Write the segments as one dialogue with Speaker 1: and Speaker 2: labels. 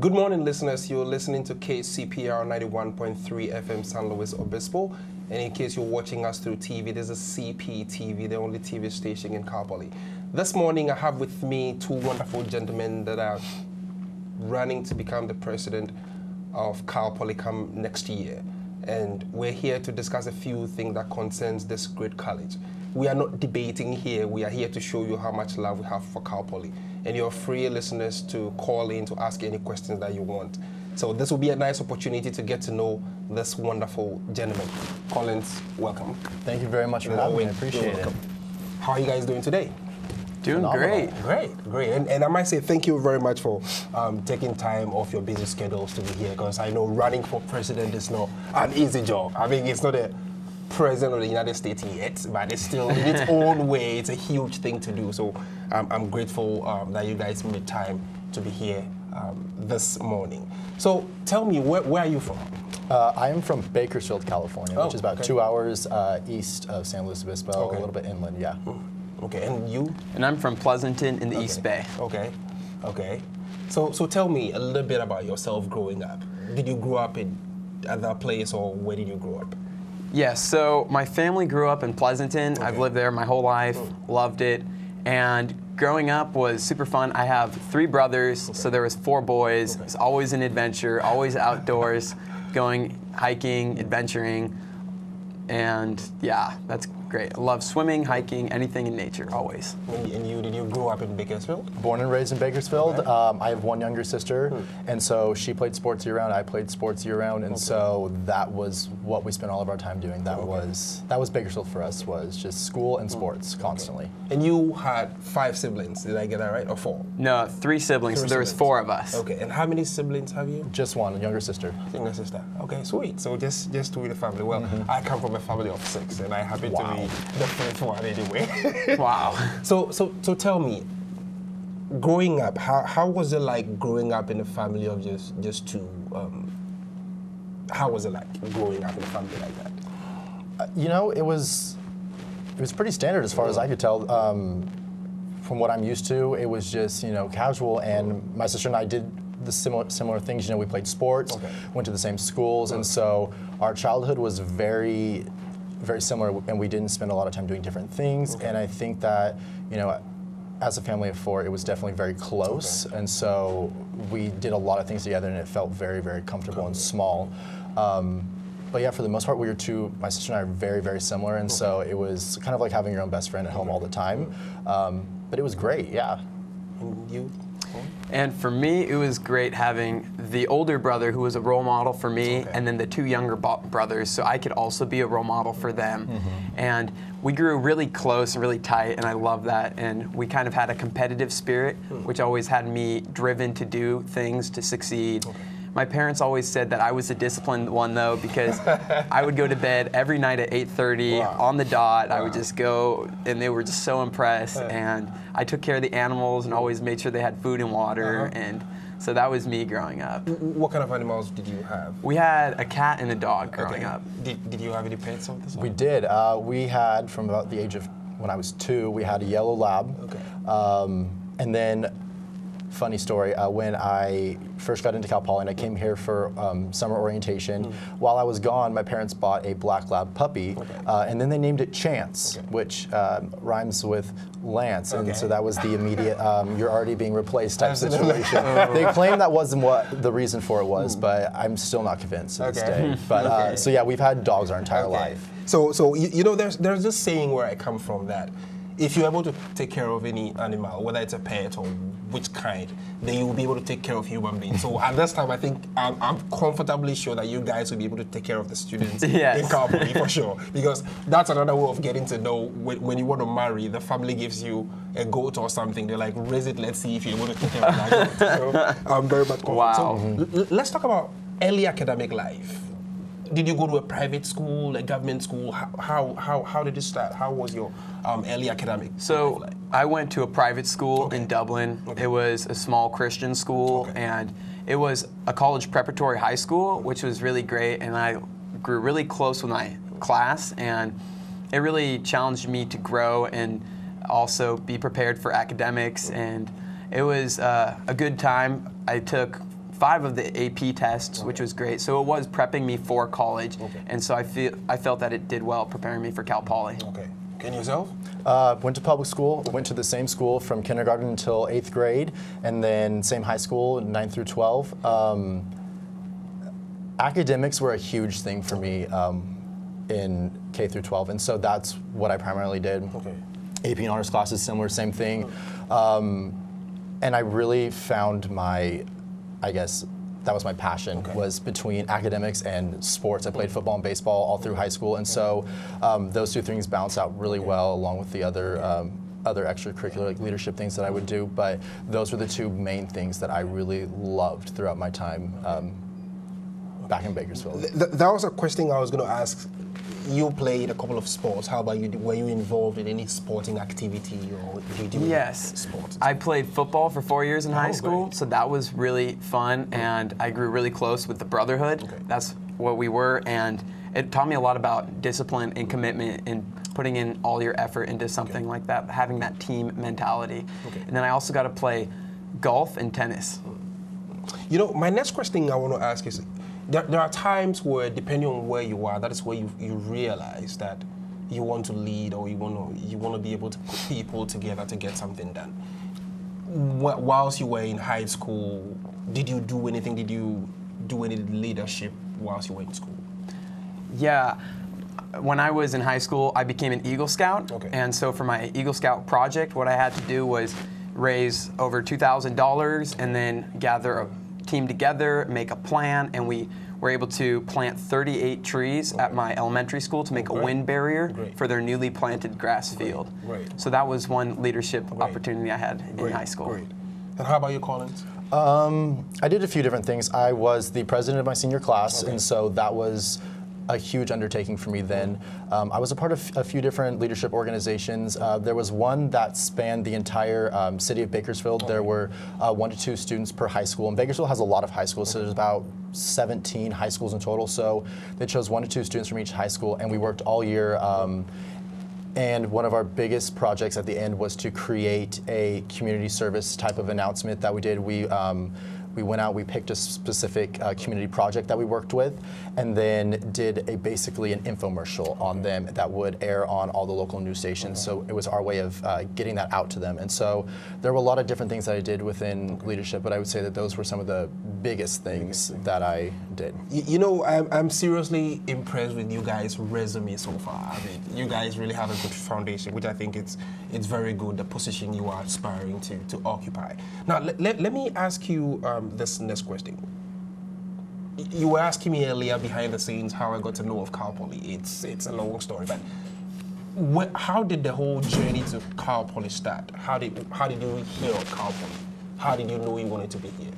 Speaker 1: Good morning, listeners. You're listening to KCPR 91.3 FM San Luis Obispo. And in case you're watching us through TV, this is CPTV, the only TV station in Cal Poly. This morning, I have with me two wonderful gentlemen that are running to become the president of Cal Poly come next year. And we're here to discuss a few things that concerns this great college. We are not debating here. We are here to show you how much love we have for Cal Poly. And you're free, listeners, to call in to ask any questions that you want. So this will be a nice opportunity to get to know this wonderful gentleman. Collins, welcome.
Speaker 2: Thank you very much for having me. I appreciate it.
Speaker 1: How are you guys doing today?
Speaker 3: Doing
Speaker 2: Phenomenal.
Speaker 3: great.
Speaker 1: Great, great. And, and I might say thank you very much for um, taking time off your busy schedules to be here because I know running for president is not an easy job. I mean, it's not a president of the United States yet, but it's still in its own way, it's a huge thing to do. So um, I'm grateful um, that you guys made time to be here um, this morning. So tell me, where, where are you from?
Speaker 2: Uh, I am from Bakersfield, California,
Speaker 1: Oh,
Speaker 2: which is about
Speaker 1: okay.
Speaker 2: two hours uh, east of San Luis Obispo,
Speaker 1: Okay.
Speaker 2: a little bit inland, yeah.
Speaker 1: Okay, and you?
Speaker 3: And I'm from Pleasanton in the East Bay.
Speaker 1: Okay, okay. So, so tell me a little bit about yourself growing up. Did you grow up in at that place, or where did you grow up?
Speaker 3: Yeah, so my family grew up in Pleasanton. I've lived there my whole life,
Speaker 1: Oh.
Speaker 3: loved it. And growing up was super fun. I have three brothers, so there was four boys.
Speaker 1: Okay.
Speaker 3: It's always an adventure, always outdoors, going hiking, adventuring. And yeah, that's great. I love swimming, hiking, anything in nature, always.
Speaker 1: And you, did you grow up in Bakersfield?
Speaker 2: Born and raised in Bakersfield.
Speaker 1: Okay.
Speaker 2: Um, I have one younger sister, hmm. and so she played sports year round. I played sports year round, and so that was what we spent all of our time doing. That
Speaker 1: Okay.
Speaker 2: was that was Bakersfield for us. Was just school and hmm. sports constantly.
Speaker 1: And you had five siblings. Did I get that right? Or four?
Speaker 3: No, three siblings,
Speaker 1: Three
Speaker 3: so there was four of us.
Speaker 1: Okay. And how many siblings have you?
Speaker 2: Just one younger sister.
Speaker 1: Younger sister. Okay, sweet. So just just two in the family. Well, mm-hmm. I come from a family of six, and I happen to
Speaker 2: Wow.
Speaker 1: Be the fifth one anyway.
Speaker 3: Wow.
Speaker 1: so so so tell me, growing up, how how was it like growing up in a family of just just two? Um, how was it like growing up in a family like that?
Speaker 2: You know, it was it was pretty standard as far as I could tell. Um, from what I'm used to, it was just you know casual, and my sister and I did the similar similar things. You know, we played sports,
Speaker 1: Okay.
Speaker 2: went to the same schools, and so our childhood was very very similar, and we didn't spend a lot of time doing different things. And I think that you know. As a family of four, it was definitely very close, okay. and so we did a lot of things together, and it felt very, very comfortable and small. Um, but yeah, for the most part, we were two. My sister and I are very, very similar, and so it was kind of like having your own best friend at home all the time. Um, but it was great, yeah.
Speaker 1: And you?
Speaker 3: And for me, it was great having the older brother who was a role model for me,
Speaker 1: Okay.
Speaker 3: and then the two younger brothers, so I could also be a role model for them. Mm-hmm. And we grew really close and really tight, and I love that. And we kind of had a competitive spirit, hmm. which always had me driven to do things to succeed. My parents always said that I was the disciplined one though because I would go to bed every night at 8:30
Speaker 1: Wow.
Speaker 3: on the dot. I would just go and they were just so impressed and I took care of the animals and always made sure they had food and water
Speaker 1: Uh-huh.
Speaker 3: and so that was me growing up.
Speaker 1: What kind of animals did you have?
Speaker 3: We had a cat and a dog growing
Speaker 1: Okay.
Speaker 3: up.
Speaker 1: Did, did you have any pets of this?
Speaker 2: We did. Uh, we had from about the age of when I was two, we had a yellow lab.
Speaker 1: Okay.
Speaker 2: Um, and then, funny story, uh, when I first got into Cal Poly and I came here for um, summer orientation, while I was gone, my parents bought a black lab puppy,
Speaker 1: Hmm. Okay.
Speaker 2: uh, and then they named it Chance,
Speaker 1: Okay.
Speaker 2: which um, rhymes with Lance, and
Speaker 1: Okay.
Speaker 2: so that was the immediate um, "you're already being replaced" type situation. they claim that wasn't what the reason for it was, but I'm still not convinced to this
Speaker 1: Hmm.
Speaker 2: Day. But uh, so yeah, we've had dogs our entire life.
Speaker 1: So, so you, you know, there's there's this saying where I come from that if you're able to take care of any animal, whether it's a pet or which kind, then you will be able to take care of human beings. So at this time, I think I'm, I'm comfortably sure that you guys will be able to take care of the students
Speaker 3: Yes.
Speaker 1: in Calgary for sure. Because that's another way of getting to know when, when you want to marry, the family gives you a goat or something. They're like, raise it, let's see if you're able to take care of that goat. So I'm very much confident.
Speaker 3: Wow.
Speaker 1: So, let's talk about early academic life did you go to a private school, a government school? How how how, how did it start? How was your um, early academic?
Speaker 3: So
Speaker 1: like?
Speaker 3: I went to a private school
Speaker 1: Okay.
Speaker 3: in Dublin.
Speaker 1: Okay.
Speaker 3: It was a small Christian school,
Speaker 1: Okay.
Speaker 3: and it was a college preparatory high school, which was really great. And I grew really close with my class, and it really challenged me to grow and also be prepared for academics. And It was uh, a good time. I took five of the AP tests, which was great. So it was prepping me for college,
Speaker 1: Okay.
Speaker 3: and so I feel I felt that it did well preparing me for Cal Poly.
Speaker 1: Okay. Can yourself?
Speaker 2: Uh, went to public school, went to the same school from kindergarten until eighth grade, and then same high school, ninth through 12. Um, academics were a huge thing for me um, in K through 12, and so that's what I primarily did.
Speaker 1: Okay.
Speaker 2: AP and honors classes, similar, same thing. Um, and I really found my, I guess, that was my passion
Speaker 1: Okay.
Speaker 2: was between academics and sports. I played football and baseball all through high school, and so um, those two things balance out really well, along with the other. Um, other extracurricular like leadership things that I would do, but those were the two main things that I really loved throughout my time um, back in Bakersfield.
Speaker 1: Th- th- that was a question I was going to ask. You played a couple of sports. How about you? Were you involved in any sporting activity or did you do
Speaker 3: Yes.
Speaker 1: sports?
Speaker 3: I played football for four years in oh, high
Speaker 1: Oh,
Speaker 3: school,
Speaker 1: great.
Speaker 3: so that was really fun, mm-hmm. and I grew really close with the brotherhood.
Speaker 1: Okay.
Speaker 3: That's what we were, and it taught me a lot about discipline and commitment and putting in all your effort into something like that, having that team mentality.
Speaker 1: Okay.
Speaker 3: And then I also got to play golf and tennis. Mm.
Speaker 1: You know, my next question I want to ask is there, there are times where, depending on where you are, that is where you, you realize that you want to lead or you want to you want to be able to put people together to get something done. Wh- whilst you were in high school, did you do anything? Did you do any leadership whilst you were in school?
Speaker 3: Yeah. When I was in high school, I became an Eagle Scout.
Speaker 1: Okay.
Speaker 3: And so for my Eagle Scout project, what I had to do was raise over $2,000 and then gather a team together, make a plan, and we were able to plant 38 trees at my elementary school to make a wind barrier
Speaker 1: Great.
Speaker 3: for their newly planted grass field.
Speaker 1: Great.
Speaker 3: So that was one leadership
Speaker 1: Great.
Speaker 3: opportunity I had in high school.
Speaker 1: Great. And how about you, Collins?
Speaker 2: Um, I did a few different things. I was the president of my senior class,
Speaker 1: Okay.
Speaker 2: and so that was a huge undertaking for me then. Um, I was a part of a few different leadership organizations. Uh, there was one that spanned the entire um, city of Bakersfield. There were uh, one to two students per high school, and Bakersfield has a lot of high schools, so there's about 17 high schools in total. So they chose one to two students from each high school, and we worked all year. Um, and one of our biggest projects at the end was to create a community service type of announcement that we did. We um, we went out, we picked a specific uh, community project that we worked with, and then did a basically an infomercial on them that would air on all the local news stations. So it was our way of uh, getting that out to them. And so there were a lot of different things that I did within leadership, but I would say that those were some of the biggest things that I did.
Speaker 1: You, you know, I'm, I'm seriously impressed with you guys' resume so far. I mean, you guys really have a good foundation, which I think it's it's very good. The position you are aspiring to to occupy. Now, let, let, let me ask you um, Um, this next question. You were asking me earlier behind the scenes how I got to know of Cal Poly. It's it's a long story, but how did the whole journey to Cal Poly start? How did how did you hear of Cal Poly? How did you know you wanted to be here?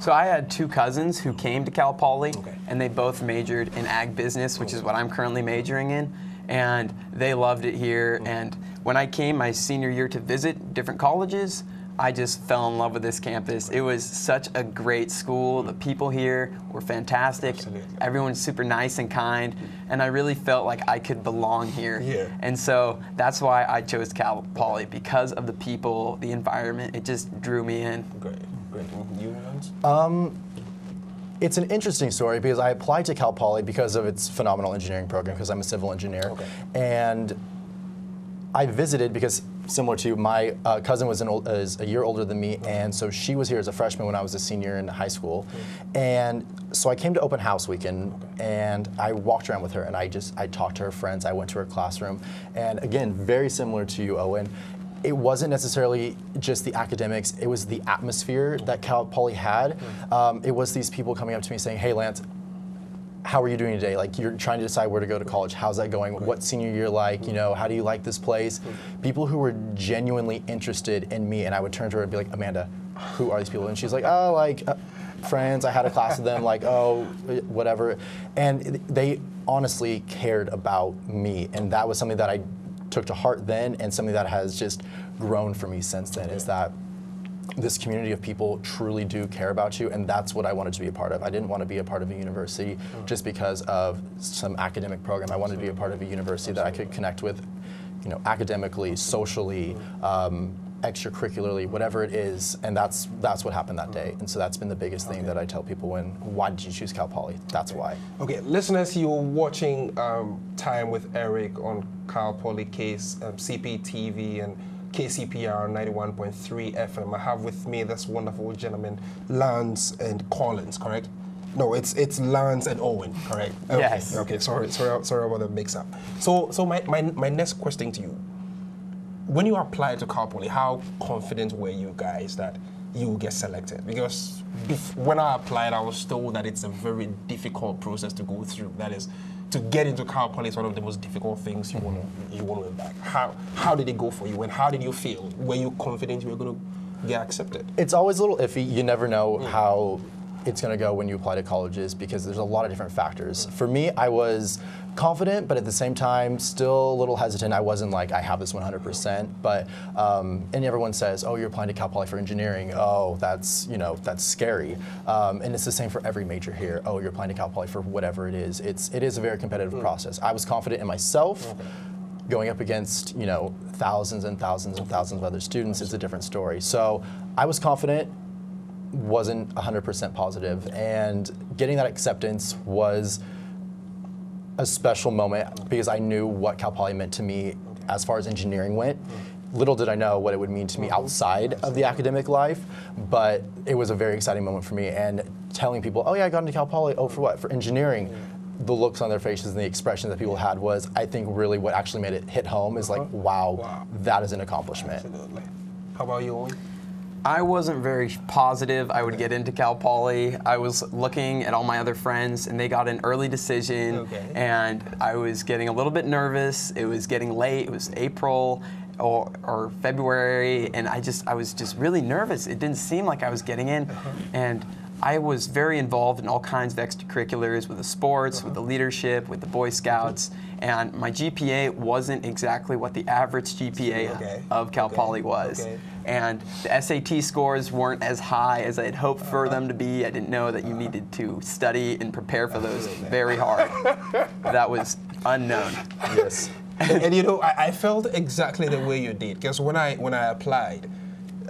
Speaker 3: So I had two cousins who came to Cal Poly,
Speaker 1: Okay.
Speaker 3: and they both majored in ag business, which is what I'm currently majoring in, and they loved it here. And when I came my senior year to visit different colleges, I just fell in love with this campus. It was such a great school. The people here were fantastic.
Speaker 1: Absolutely.
Speaker 3: Everyone's super nice and kind, and I really felt like I could belong here.
Speaker 1: Yeah.
Speaker 3: And so that's why I chose Cal Poly because of the people, the environment. It just drew me in.
Speaker 1: Great, great. You, Lance?
Speaker 2: Um, it's an interesting story because I applied to Cal Poly because of its phenomenal engineering program because I'm a civil engineer.
Speaker 1: Okay.
Speaker 2: And I visited because similar to my uh, cousin was, an old, is a year older than me, and so she was here as a freshman when I was a senior in high school. And so I came to open house weekend, and I walked around with her, and I just I talked to her friends. I went to her classroom, and again, very similar to you, Owen. It wasn't necessarily just the academics; it was the atmosphere that Cal Poly had. Um, it was these people coming up to me saying, "Hey, Lance, how are you doing today? Like you're trying to decide where to go to college. How's that going? What senior year like? You know, how do you like this place? People who were genuinely interested in me, and I would turn to her and be like, Amanda, who are these people? And she's like, oh, like uh, friends. I had a class with them. Like, oh, whatever. And they honestly cared about me, and that was something that I took to heart then, and something that has just grown for me since then. Is that this community of people truly do care about you, and that's what I wanted to be a part of. I didn't want to be a part of a university just because of some academic program. I wanted to be a part of a university that I could connect with, you know, academically, socially, um, extracurricularly, whatever it is, and that's that's what happened that day. And so that's been the biggest thing that I tell people when, why did you choose Cal Poly? That's why.
Speaker 1: Okay, listeners, you're watching um, Time with Eric on Cal Poly Case, um, CPTV, and KCPR 91.3 FM. I have with me this wonderful gentleman, Lance and Collins, correct? No, it's it's Lance and Owen, correct? Okay,
Speaker 3: Yes.
Speaker 1: Okay, sorry, sorry, sorry about the mix-up. So, so my, my, my next question to you: When you applied to Cal Poly, how confident were you guys that you will get selected? Because bef- when I applied, I was told that it's a very difficult process to go through. That is, to get into Cal Poly is one of the most difficult things you want to you want to embark. How how did it go for you, and how did you feel? Were you confident you were going to get accepted?
Speaker 2: It's always a little iffy. You never know mm. how it's going to go when you apply to colleges because there's a lot of different factors. For me, I was confident, but at the same time, still a little hesitant. I wasn't like, I have this 100%. But, um, and everyone says, oh, you're applying to Cal Poly for engineering. Oh, that's, you know, that's scary. Um, and it's the same for every major here. Oh, you're applying to Cal Poly for whatever it is. It's, it is a very competitive process. I was confident in myself going up against you know thousands and thousands and thousands of other students is a different story. So I was confident, wasn't 100% positive, and getting that acceptance was a special moment because I knew what Cal Poly meant to me as far as engineering went. Little did I know what it would mean to me outside of the academic life, but it was a very exciting moment for me. And telling people, oh yeah, I got into Cal Poly, oh for what? For engineering. The looks on their faces and the expressions that people had was, I think, really what actually made it hit home is like, uh-huh. wow,
Speaker 1: Wow.
Speaker 2: that is an accomplishment.
Speaker 1: Absolutely. How about you, Owen?
Speaker 3: I wasn't very positive I would get into Cal Poly. I was looking at all my other friends, and they got an early decision,
Speaker 1: Okay.
Speaker 3: and I was getting a little bit nervous. It was getting late. It was April or, or February, and I just I was just really nervous. It didn't seem like I was getting in, uh-huh. and I was very involved in all kinds of extracurriculars with the sports, with the uh-huh. leadership, with the Boy Scouts, uh-huh. and my GPA wasn't exactly what the average GPA
Speaker 1: Okay.
Speaker 3: of Cal
Speaker 1: Okay.
Speaker 3: Poly was
Speaker 1: Okay.
Speaker 3: And the SAT scores weren't as high as I had hoped for uh-huh. them to be. I didn't know that you needed to study and prepare for those very hard. that was unknown.
Speaker 2: Yes.
Speaker 1: and, and, you know, I, I felt exactly the way you did because when I when I applied,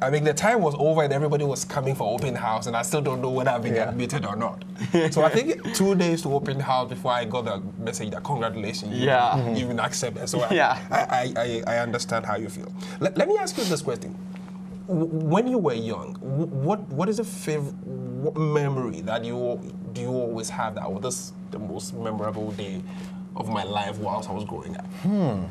Speaker 1: I mean the time was over and everybody was coming for open house, and I still don't know whether I've been
Speaker 2: Yeah.
Speaker 1: admitted or not. so I think two days to open house before I got the message that congratulations, you-
Speaker 3: Yeah.
Speaker 1: you've been accepted. So I,
Speaker 3: Yeah.
Speaker 1: I, I, I, I understand how you feel. Let, let me ask you this question. When you were young, what what is a favorite memory that you do you always have that was this the most memorable day of my life whilst I was growing up? Hmm.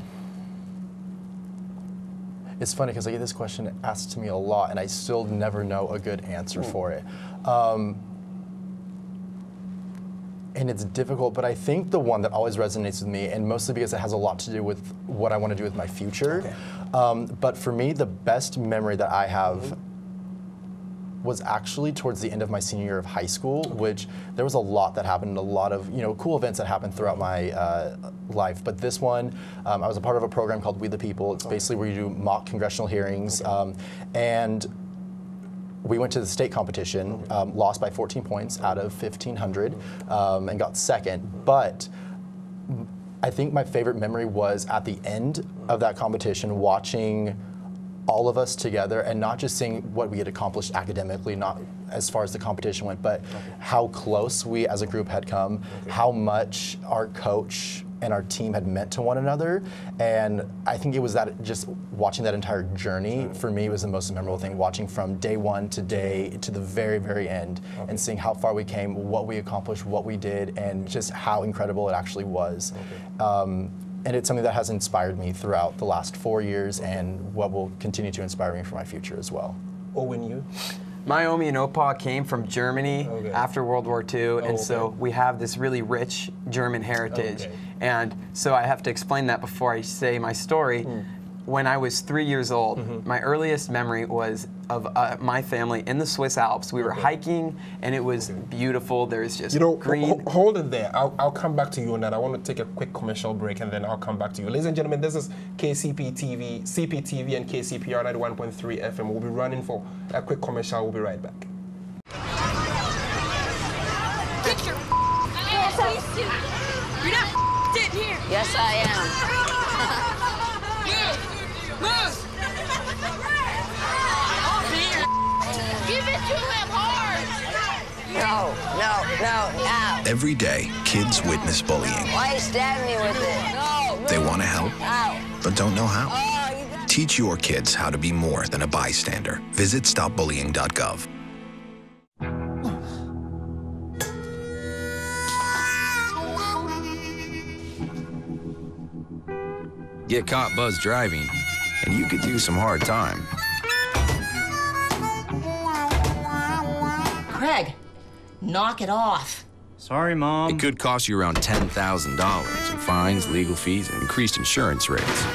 Speaker 2: It's funny because I get this question asked to me a lot, and I still never know a good answer for it. Um, and it's difficult, but I think the one that always resonates with me, and mostly because it has a lot to do with what I want to do with my future.
Speaker 1: Okay.
Speaker 2: Um, but for me, the best memory that I have was actually towards the end of my senior year of high school, which there was a lot that happened, a lot of you know cool events that happened throughout my uh, life. But this one, um, I was a part of a program called We the People. It's basically where you do mock congressional hearings, um, and we went to the state competition, um, lost by 14 points out of 1,500, um, and got second. But I think my favorite memory was at the end of that competition watching all of us together and not just seeing what we had accomplished academically, not as far as the competition went, but how close we as a group had come, how much our coach and our team had meant to one another. And I think it was that just watching that entire journey for me was the most memorable thing, watching from day one to day to the very, very end and seeing how far we came, what we accomplished, what we did, and just how incredible it actually was. Um, and it's something that has inspired me throughout the last four years and what will continue to inspire me for my future as well.
Speaker 1: Owen, you?
Speaker 3: My Omi and Opa came from Germany
Speaker 1: Okay.
Speaker 3: after World War II, and so
Speaker 1: okay.
Speaker 3: we have this really rich German heritage.
Speaker 1: Okay.
Speaker 3: And so I have to explain that before I say my story.
Speaker 1: Hmm.
Speaker 3: When I was three years old,
Speaker 1: Mm-hmm.
Speaker 3: my earliest memory was of uh, my family in the Swiss Alps. We were hiking, and it was beautiful. There's just
Speaker 1: You know,
Speaker 3: green.
Speaker 1: ho- hold it there. I'll, I'll come back to you on that. I want to take a quick commercial break and then I'll come back to you. Ladies and gentlemen, this is KCP TV, CPTV, and KCPR 91.3 FM. We'll be running for a quick commercial. We'll be right back.
Speaker 4: Get your ass out. You're not in here.
Speaker 5: Yes, I am. No, ow.
Speaker 6: Every day, kids witness bullying.
Speaker 5: Why you stab me with it? No.
Speaker 6: They want to help,
Speaker 5: Ow.
Speaker 6: but don't know how.
Speaker 5: Oh, you
Speaker 6: Teach your kids how to be more than a bystander. Visit stopbullying.gov.
Speaker 7: Get caught buzz driving, and you could do some hard time.
Speaker 8: Knock it off.
Speaker 9: Sorry, Mom.
Speaker 7: It could cost you around $10,000 in fines, legal fees, and increased insurance rates.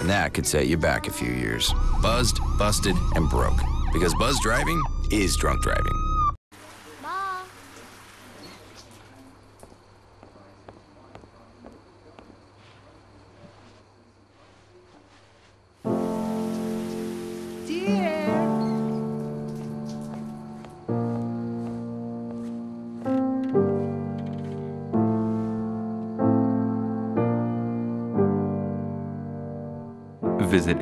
Speaker 7: And that could set you back a few years. Buzzed, busted, and broke. Because buzz driving is drunk driving.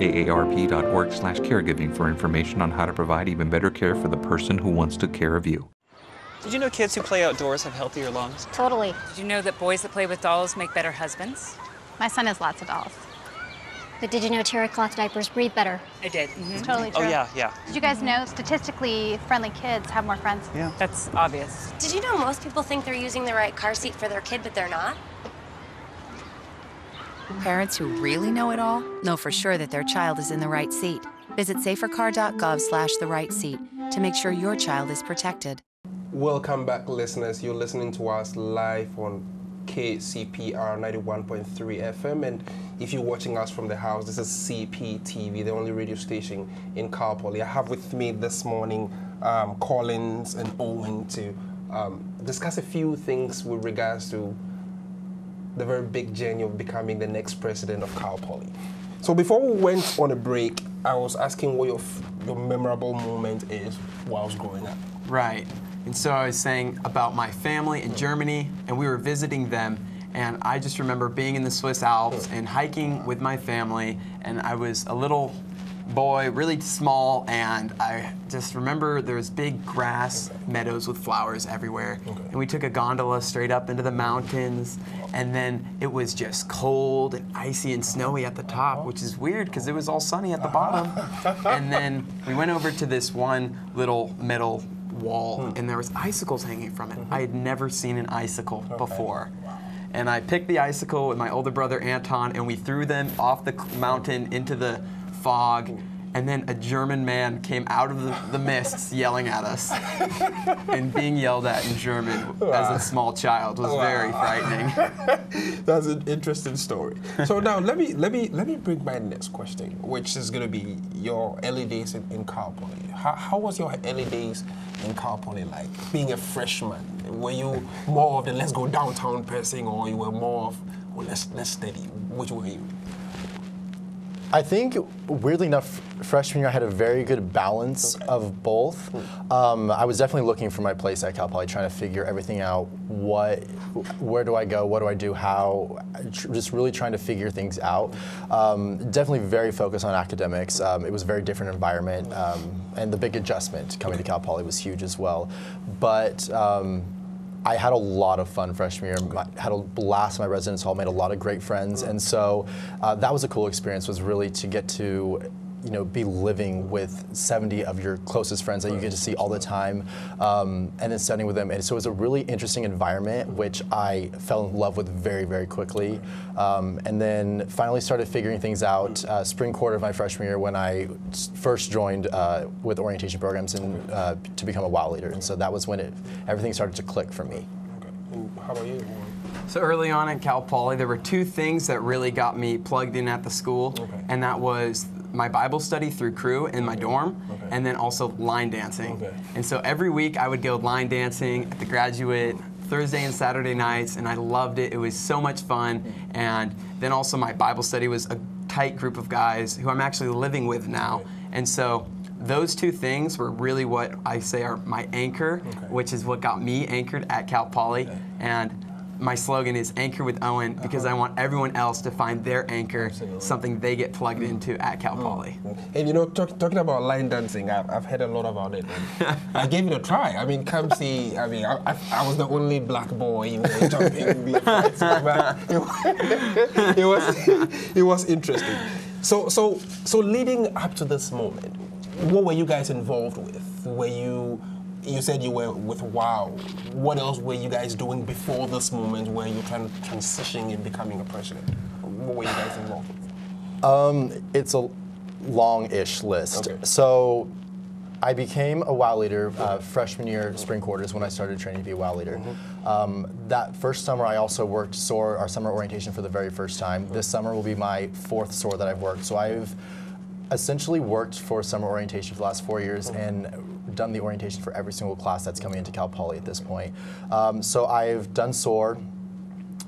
Speaker 10: aarp.org slash caregiving for information on how to provide even better care for the person who wants to care of you.
Speaker 9: Did you know kids who play outdoors have healthier lungs?
Speaker 11: Totally.
Speaker 12: Did you know that boys that play with dolls make better husbands?
Speaker 11: My son has lots of dolls.
Speaker 4: But did you know terry cloth diapers breathe better?
Speaker 12: I did. mhm.
Speaker 11: It's totally true.
Speaker 9: Oh, yeah, yeah.
Speaker 11: Did you guys know statistically friendly kids have more friends?
Speaker 9: Yeah.
Speaker 12: That's obvious.
Speaker 4: Did you know most people think they're using the right car seat for their kid, but they're not?
Speaker 13: Parents who really know it all know for sure that their child is in the right seat. Visit safercar.gov slash the right seat to make sure your child is protected.
Speaker 1: Welcome back, listeners. You're listening to us live on KCPR 91.3 FM. And if you're watching us from the house, this is CPTV, the only radio station in Cal Poly. I have with me this morning um, Collins and Owen to um, discuss a few things with regards to the very big journey of becoming the next president of Cal Poly. So before we went on a break, I was asking what your, your memorable moment is whilst growing up.
Speaker 3: Right. And so I was saying about my family in Germany, and we were visiting them. And I just remember being in the Swiss Alps hmm. and hiking with my family. And I was a little boy, really small, and I just remember there was big grass meadows with flowers everywhere. And we took a gondola straight up into the mountains. And then it was just cold and icy and snowy at the top, which is weird because it was all sunny at the bottom. and then we went over to this one little metal wall, hmm. and there was icicles hanging from it. Mm-hmm. I had never seen an icicle before. And I picked the icicle with my older brother Anton, and we threw them off the mountain into the fog. And then a German man came out of the, the mists yelling at us. and being yelled at in German as a small child was very frightening.
Speaker 1: That's an interesting story. So now let me let me let me bring my next question, which is going to be your early days in, in How, how was your early days in Cal like? Being a freshman, were you more of the let's go downtown person, or you were more of well, let's let's study? Which were you?
Speaker 2: I think, weirdly enough, freshman year I had a very good balance of both. Um, I was definitely looking for my place at Cal Poly, trying to figure everything out. What, where do I go? What do I do? How? Just really trying to figure things out. Um, definitely very focused on academics. Um, it was a very different environment, um, and the big adjustment coming to Cal Poly was huge as well. But um, I had a lot of fun freshman year. My, had a blast in my residence hall. Made a lot of great friends, and so uh, that was a cool experience. Was really to get to, you know, be living with 70 of your closest friends that you get to see all the time, um, and then studying with them. And so it was a really interesting environment, which I fell in love with very, very quickly. Um, and then finally started figuring things out uh, spring quarter of my freshman year when I first joined uh, with orientation programs and uh, to become a WOW leader. And so that was when it everything started to click for me.
Speaker 1: Okay. How about you?
Speaker 3: So early on at Cal Poly, there were two things that really got me plugged in at the school,
Speaker 1: Okay.
Speaker 3: and that was my Bible study through Cru in my dorm,
Speaker 1: Okay.
Speaker 3: and then also line dancing.
Speaker 1: Okay.
Speaker 3: And so every week I would go line dancing at the graduate Thursday and Saturday nights, and I loved it. It was so much fun. And then also my Bible study was a tight group of guys who I'm actually living with now, and so. Those two things were really what I say are my anchor, which is what got me anchored at Cal Poly. And my slogan is Anchor with Owen uh-huh. because I want everyone else to find their anchor, something they get plugged into at Cal mm. Poly. Mm.
Speaker 1: And you know, talk, talking about line dancing, I've, I've heard a lot about it. I gave it a try. I mean, come see. I mean, I, I, I was the only black boy you know, jumping. left, right, but it, it was it was interesting. So so so leading up to this moment, what were you guys involved with? Were you you said you were with Wow. What else were you guys doing before this moment where you're trying to transition in becoming a president? What were you guys involved with?
Speaker 2: Um, it's a long-ish list. Okay. So I became a WOW leader uh, freshman year spring quarters when I started training to be a WOW leader. Um, that first summer, I also worked SOAR, our summer orientation, for the very first time. This summer will be my fourth SOAR that I've worked. So I've essentially worked for summer orientation for the last four years and done the orientation for every single class that's coming into Cal Poly at this point. Um, so I've done SOAR,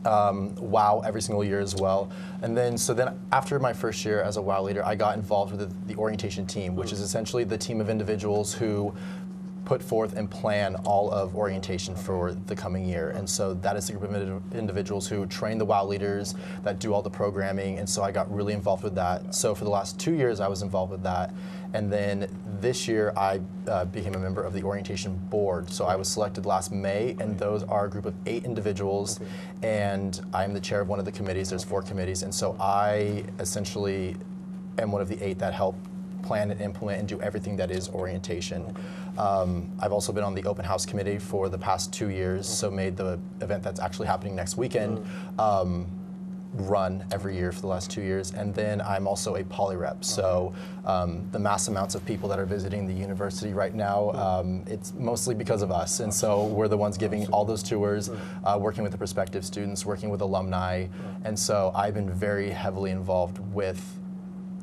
Speaker 2: um, WOW every single year as well. And then, so then after my first year as a WOW leader, I got involved with the, the orientation team, which is essentially the team of individuals who put forth and plan all of orientation for the coming year. And so that is the group of individuals who train the WOW leaders, that do all the programming. And so I got really involved with that. So for the last two years, I was involved with that. And then this year, I uh, became a member of the orientation board. So I was selected last May, and those are a group of eight individuals. And I'm the chair of one of the committees. There's four committees. And so I essentially am one of the eight that help plan and implement and do everything that is orientation. Um, I've also been on the open house committee for the past two years, so made the event that's actually happening next weekend um, run every year for the last two years. And then I'm also a poly rep, so um, the mass amounts of people that are visiting the university right now, um, it's mostly because of us. And so we're the ones giving all those tours, uh, working with the prospective students, working with alumni. And so I've been very heavily involved with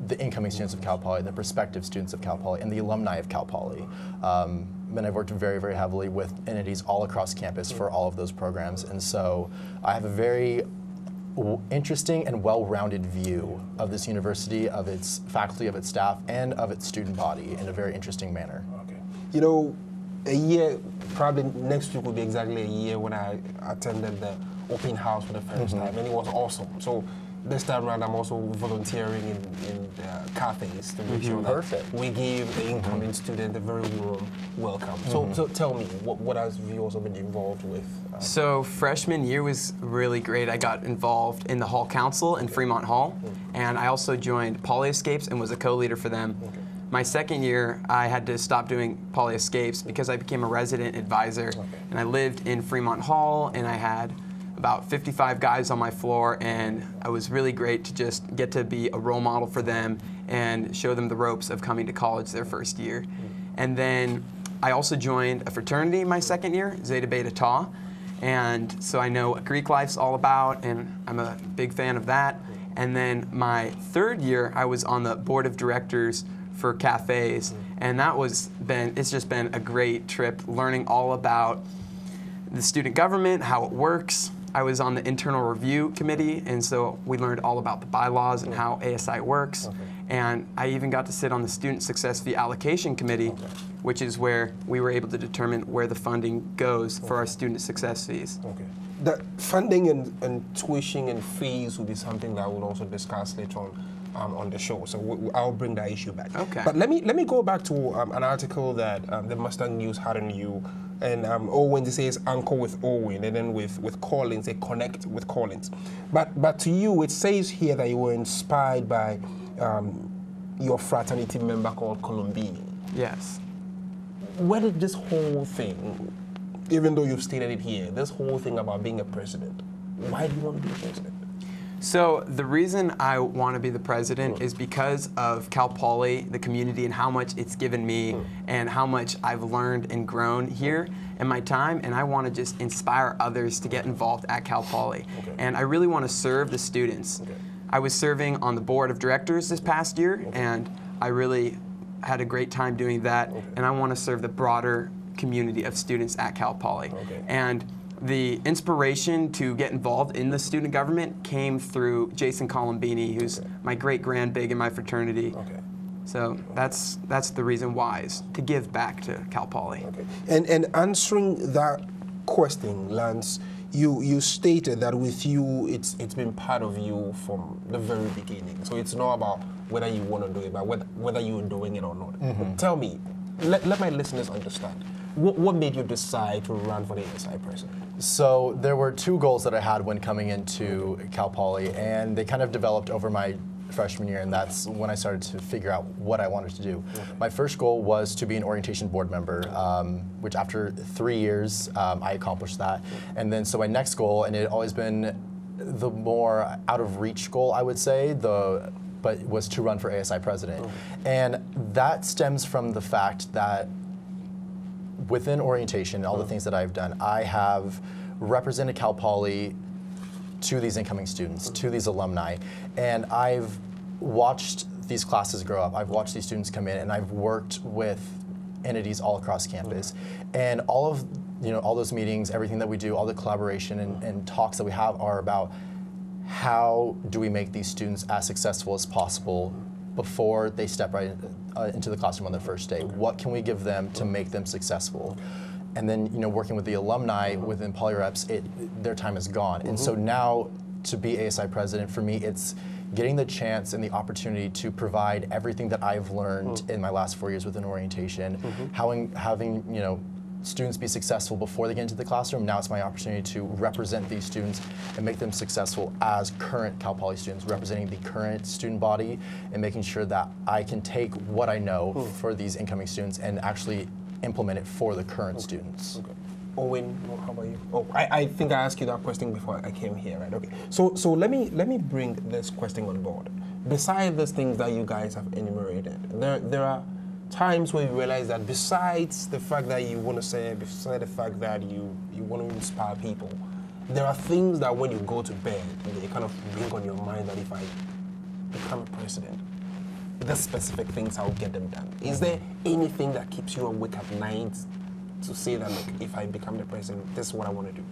Speaker 2: the incoming students of Cal Poly, the prospective students of Cal Poly, and the alumni of Cal Poly. Um, and I've worked very, very heavily with entities all across campus for all of those programs. And so I have a very interesting and well-rounded view of this university, of its faculty, of its staff, and of its student body in a very interesting manner. Okay.
Speaker 1: You know, a year, probably next week will be exactly a year when I attended the open house for the 1st
Speaker 2: Mhm.
Speaker 1: time, and it was awesome. So this time around, I'm also volunteering in, in uh, CAFES to make
Speaker 2: Mhm.
Speaker 1: sure that
Speaker 2: Perfect.
Speaker 1: we give the incoming student a very warm welcome. So,
Speaker 3: Mhm.
Speaker 1: so tell me, what, what have you also been involved with? Uh,
Speaker 3: So freshman year was really great. I got involved in the Hall Council in Fremont Hall, and I also joined Poly Escapes and was a co-leader for them. My second year, I had to stop doing Poly Escapes because I became a resident advisor, and I lived in Fremont Hall, and I had about 55 guys on my floor, and it was really great to just get to be a role model for them and show them the ropes of coming to college their first year. And then I also joined a fraternity my second year, Zeta Beta Tau. And so I know what Greek life's all about, and I'm a big fan of that. And then my third year, I was on the board of directors for CAFES, and that was been it's just been a great trip, learning all about the student government, how it works. I was on the internal review committee, and so we learned all about the bylaws and how ASI works. And I even got to sit on the student success fee allocation committee, which is where we were able to determine where the funding goes for our student success fees.
Speaker 1: Okay. The funding and, and tuition and fees will be something that we'll also discuss later on um, on the show. So we, we- I'll bring that issue back.
Speaker 3: Okay.
Speaker 1: But let me let me go back to um, an article that um, the Mustang News had on you, and um, Owen says anchor with Owen, and then with with Collins they connect with Collins. But but to you it says here that you were inspired by um, your fraternity member called Colombini.
Speaker 3: Yes.
Speaker 1: Where did this whole thing, even though you've stated it here, this whole thing about being a president, why do you want to be a president?
Speaker 3: So the reason I want to be the president is because of Cal Poly, the community, and how much it's given me, hmm. and how much I've learned and grown here in my time. And I want to just inspire others to get involved at Cal Poly. And I really want to serve the students. I was serving on the board of directors this past year, and I really had a great time doing that. And I want to serve the broader community of students at Cal Poly. And the inspiration to get involved in the student government came through Jason Colombini, who's my great grand big in my fraternity. Okay. So that's that's the reason why is to give back to Cal Poly. Okay.
Speaker 1: And and answering that question, Lance, you you stated that with you, it's it's been part of you from the very beginning. So it's not about whether you want to do it, but whether whether you're doing it or not.
Speaker 2: Mhm.
Speaker 1: Tell me, let, let my listeners understand. What, what made you decide to run for the ASI president?
Speaker 2: So there were two goals that I had when coming into Cal Poly, and they kind of developed over my freshman year, and that's when I started to figure out what I wanted to do. My first goal was to be an orientation board member, um, which after three years, um, I accomplished that. And then so my next goal, and it had always been the more out of reach goal, I would say, the but was to run for ASI president. And that stems from the fact that within orientation, all the mm-hmm. things that I've done, I have represented Cal Poly to these incoming students, to these alumni, and I've watched these classes grow up. I've watched these students come in, and I've worked with entities all across campus, mm-hmm. and all of you know all those meetings, everything that we do, all the collaboration and, and talks that we have are about how do we make these students as successful as possible before they step right uh, into the classroom on their first day? What can we give them to make them successful? And then, you know, working with the alumni within Polyreps, it their time is gone. And so mm-hmm. now, to be ASI president, for me, it's getting the chance and the opportunity to provide everything that I've learned mm. in my last four years within orientation, mm-hmm. having, having you know, students be successful before they get into the classroom. Now it's my opportunity to represent these students and make them successful as current Cal Poly students, representing the current student body and making sure that I can take what I know hmm. for these incoming students and actually implement it for the current students.
Speaker 1: Owen, how about you? Oh, I, I think I asked you that question before I came here, right? Okay. So so let me let me bring this question on board. Besides these things that you guys have enumerated, there there are times where you realize that besides the fact that you want to say, besides the fact that you you want to inspire people, there are things that when you go to bed, they kind of bring on your mind that if I become a president, the specific things I'll get them done. Is there anything that keeps you awake at night to say that look, if I become the president, this is what I want to do?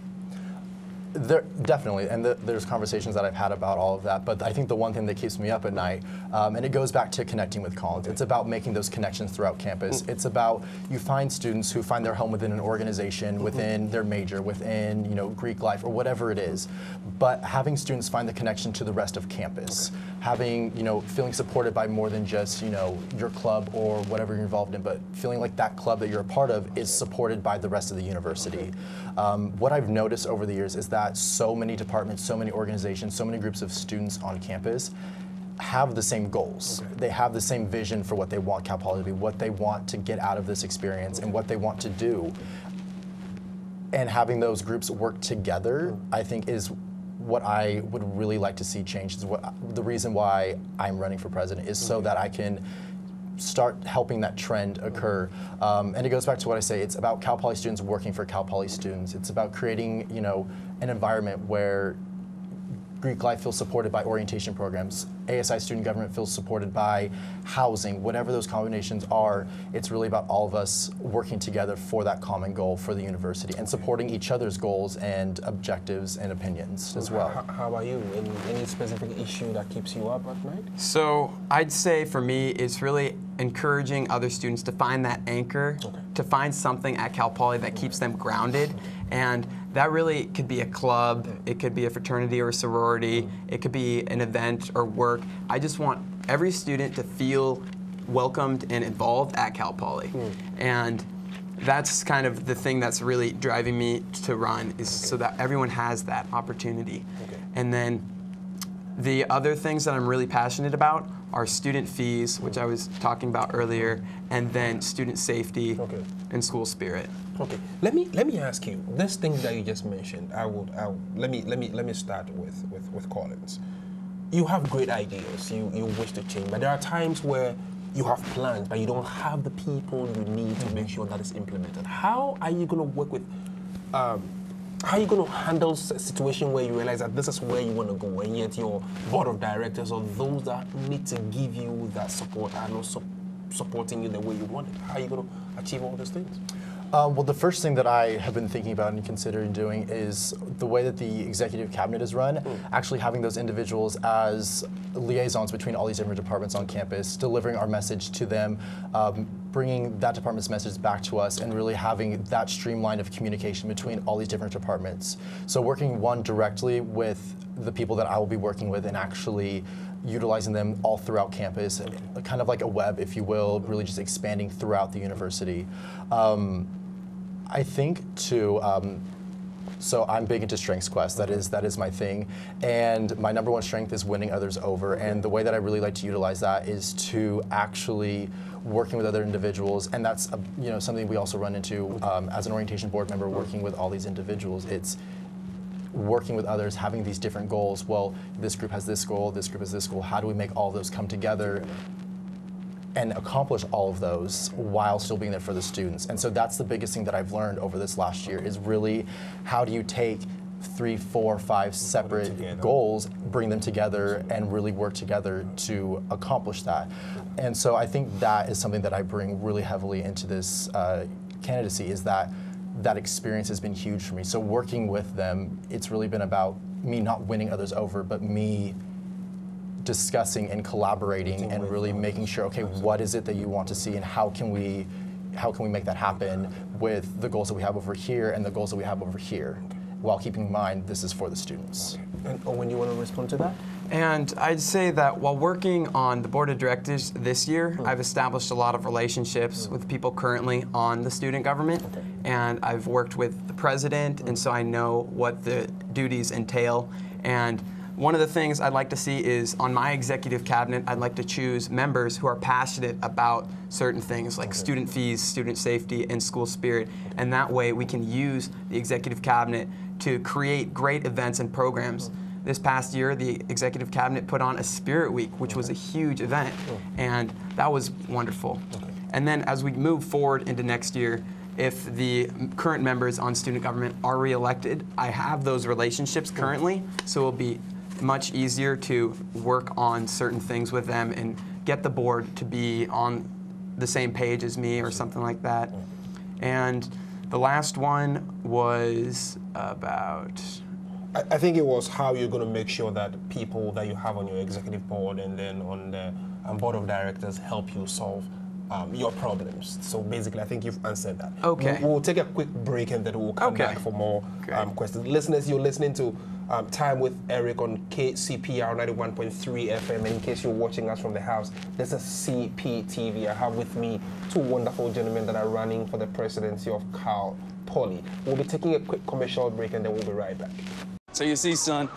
Speaker 2: There, definitely, and the, there's conversations that I've had about all of that. But I think the one thing that keeps me up at night, um, and it goes back to connecting with Collins. It's about making those connections throughout campus. It's about you find students who find their home within an organization, within their major, within you know Greek life or whatever it is. But having students find the connection to the rest of campus, having you know feeling supported by more than just you know your club or whatever you're involved in, but feeling like that club that you're a part of is supported by the rest of the university. Um, what I've noticed over the years is that so many departments, so many organizations, so many groups of students on campus have the same goals. They have the same vision for what they want Cal Poly to be, what they want to get out of this experience, and what they want to do. And having those groups work together, I think, is what I would really like to see change. Is what the reason why I'm running for president is so that I can start helping that trend occur. Um, and it goes back to what I say, it's about Cal Poly students working for Cal Poly students. It's about creating, you know, an environment where Greek life feels supported by orientation programs. ASI student government feels supported by housing, whatever those combinations are. It's really about all of us working together for that common goal for the university and supporting each other's goals and objectives and opinions as well.
Speaker 1: How, how about you? Any, any specific issue that keeps you up at night?
Speaker 3: So I'd say for me, it's really encouraging other students to find that anchor, to find something at Cal Poly that keeps them grounded. And that really could be a club, it could be a fraternity or a sorority, it could be an event or work. I just want every student to feel welcomed and involved at Cal Poly. Hmm. And that's kind of the thing that's really driving me to run is so that everyone has that opportunity. And then the other things that I'm really passionate about are student fees, which I was talking about earlier, and then student safety and school spirit.
Speaker 1: Okay, let me let me ask you this thing that you just mentioned. I would, I would let me let me let me start with with with Collins. You have great ideas. You you wish to change, but there are times where you have plans, but you don't have the people you need to make sure that it's implemented. How are you going to work with? Um, how are you going to handle a situation where you realize that this is where you want to go, and yet your board of directors or those that need to give you that support are not su- supporting you the way you want it? How are you going to achieve all those things?
Speaker 2: Um, well, the first thing that I have been thinking about and considering doing is the way that the executive cabinet is run, actually having those individuals as liaisons between all these different departments on campus, delivering our message to them, um, bringing that department's message back to us and really having that streamline of communication between all these different departments. So working one directly with the people that I will be working with and actually utilizing them all throughout campus, kind of like a web, if you will, really just expanding throughout the university. Um, I think too. Um, so I'm big into StrengthsQuest. That is that is my thing, and my number one strength is winning others over. And the way that I really like to utilize that is to actually working with other individuals, and that's a, you know something we also run into um, as an orientation board member, working with all these individuals. It's working with others, having these different goals. Well, this group has this goal, this group has this goal. How do we make all those come together? And accomplish all of those while still being there for the students. And so that's the biggest thing that I've learned over this last year is really how do you take three, four, five separate goals, bring them together, and really work together to accomplish that. And so I think that is something that I bring really heavily into this uh, candidacy is that that experience has been huge for me. So working with them, it's really been about me not winning others over, but me discussing and collaborating and really making sure okay what is it that you want to see and how can we how can we make that happen with the goals that we have over here and the goals that we have over here while keeping in mind this is for the students.
Speaker 1: And Owen you want to respond to that?
Speaker 3: And I'd say that while working on the board of directors this year, hmm. I've established a lot of relationships hmm. with people currently on the student government. And I've worked with the president, and hmm. so I know what the duties entail. And one of the things I'd like to see is on my executive cabinet, I'd like to choose members who are passionate about certain things like okay. student fees, student safety, and school spirit. And that way we can use the executive cabinet to create great events and programs. This past year, the executive cabinet put on a Spirit Week, which was a huge event, and that was wonderful. And then as we move forward into next year, if the current members on student government are reelected, I have those relationships currently, so it'll be much easier to work on certain things with them and get the board to be on the same page as me or something like that. And the last one was about.
Speaker 1: I, think it was how you're going to make sure that people that you have on your executive board and then on the um, board of directors help you solve um, your problems. So basically, I think you've answered that.
Speaker 3: Okay.
Speaker 1: We'll, we'll take a quick break and then we'll come okay. back for more um, questions. Listeners, you're listening to um, Time with Eric on KCPR 91.3 FM. And in case you're watching us from the house, there's a CPTV. I have with me two wonderful gentlemen that are running for the presidency of Cal Poly. We'll be taking a quick commercial break and then we'll be right back.
Speaker 14: So you see, son,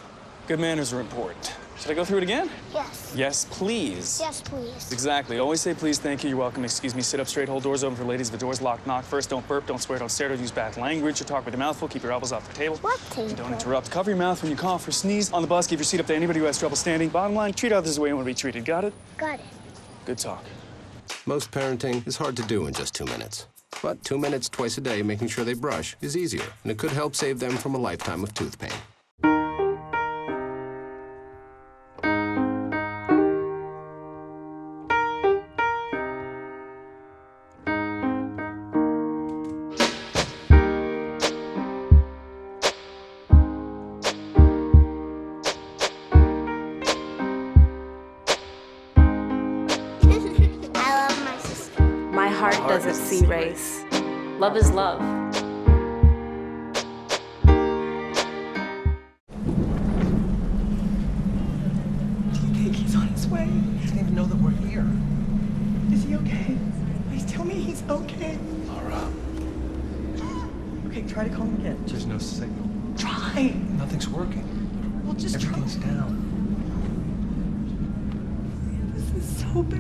Speaker 14: good manners are important. Should I go through it again?
Speaker 15: Yes.
Speaker 14: Yes, please.
Speaker 15: Yes, please.
Speaker 14: Exactly. Always say please, thank you, you're welcome, excuse me, sit up straight, hold doors open for ladies. If the door's locked, knock first. Don't burp, don't swear, don't stare, don't use bad language, or talk with your mouth full. Keep your elbows off the table.
Speaker 15: What table?
Speaker 14: Don't interrupt. Cover your mouth when you cough or sneeze. On the bus, give your seat up to anybody who has trouble standing. Bottom line, treat others the way you want to be treated. Got it?
Speaker 15: Got it.
Speaker 14: Good talk.
Speaker 16: Most parenting is hard to do in just two minutes. But two minutes twice a day making sure they brush is easier, and it could help save them from a lifetime of tooth pain.
Speaker 17: Okay? Please tell me he's okay.
Speaker 18: Laura.
Speaker 17: Okay, try to call him again.
Speaker 18: There's no signal.
Speaker 17: Try.
Speaker 18: Nothing's working.
Speaker 17: Well, just
Speaker 18: Everything's
Speaker 17: try.
Speaker 18: down.
Speaker 17: This is so bad.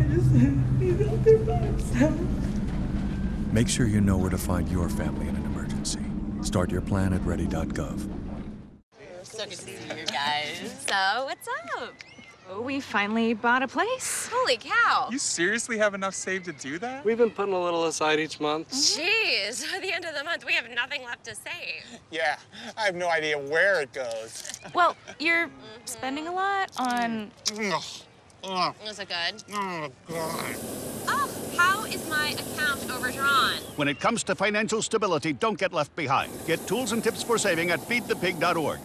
Speaker 17: I just, he's out there by himself.
Speaker 19: Make sure you know where to find your family in an emergency. Start your plan at ready.gov.
Speaker 20: So good to see you guys. So, what's up?
Speaker 21: Oh, we finally bought a place.
Speaker 20: Holy cow.
Speaker 22: You seriously have enough saved to do that?
Speaker 23: We've been putting a little aside each month.
Speaker 20: Jeez, at the end of the month, we have nothing left to save.
Speaker 22: Yeah, I have no idea where it goes.
Speaker 21: Well, you're mm -hmm. spending a lot on
Speaker 20: is it good? Oh, God. Oh, how is my account overdrawn?
Speaker 24: When it comes to financial stability, don't get left behind. Get tools and tips for saving at feedthepig.org.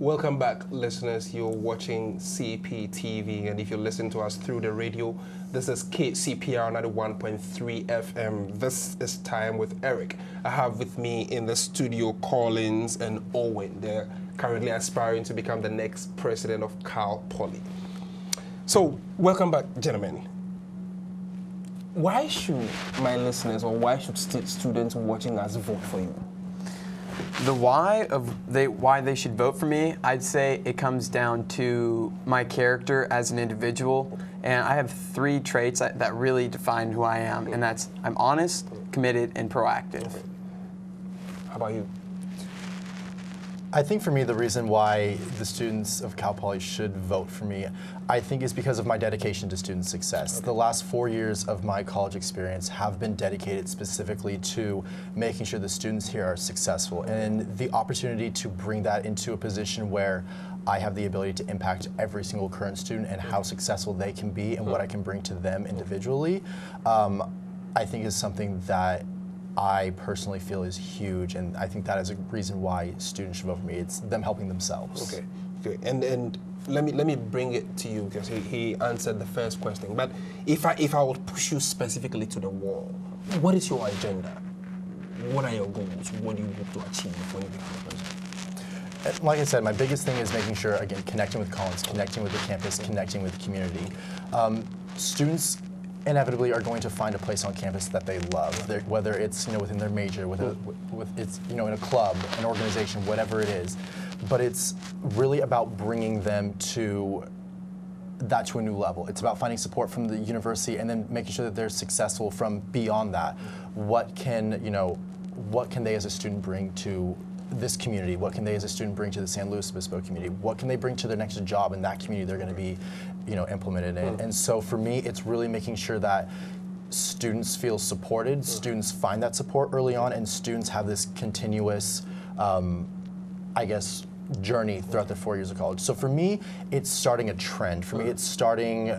Speaker 1: Welcome back, listeners. You're watching CPTV, and if you listen to us through the radio, this is KCPR 91.3 FM. This is Time with Eric. I have with me in the studio Collins and Owen. They're currently aspiring to become the next president of Cal Poly. So, welcome back, gentlemen. Why should my listeners, or why should st- students watching us vote for you?
Speaker 3: The why of they why they should vote for me, I'd say it comes down to my character as an individual, and I have three traits that, that really define who I am, and that's I'm honest, committed, and proactive.
Speaker 1: How about you?
Speaker 2: I think for me, the reason why the students of Cal Poly should vote for me, I think is because of my dedication to student success. The last four years of my college experience have been dedicated specifically to making sure the students here are successful and the opportunity to bring that into a position where I have the ability to impact every single current student and how successful they can be and what I can bring to them individually, um, I think is something that I personally feel is huge, and I think that is a reason why students should vote for me. It's them helping themselves.
Speaker 1: Okay, okay. And and let me let me bring it to you because he, he answered the first question. But if I if I would push you specifically to the wall, what is your agenda? What are your goals? What do you hope to achieve when you become a president?
Speaker 2: Like I said, my biggest thing is making sure, again, connecting with Collins, connecting with the campus, connecting with the community. Um, students inevitably are going to find a place on campus that they love, They're- whether it's you know within their major, with, a, mm. with it's you know in a club, an organization, whatever it is. But it's really about bringing them to that to a new level. It's about finding support from the university and then making sure that they're successful from beyond that. What can you know? What can they as a student bring to this community? What can they as a student bring to the San Luis Obispo community? What can they bring to their next job in that community they're going to be, you know, implemented in? Hmm. And so for me, it's really making sure that students feel supported, hmm. students find that support early on, and students have this continuous, um, I guess, journey throughout their four years of college. So for me, it's starting a trend. For me, hmm. it's starting,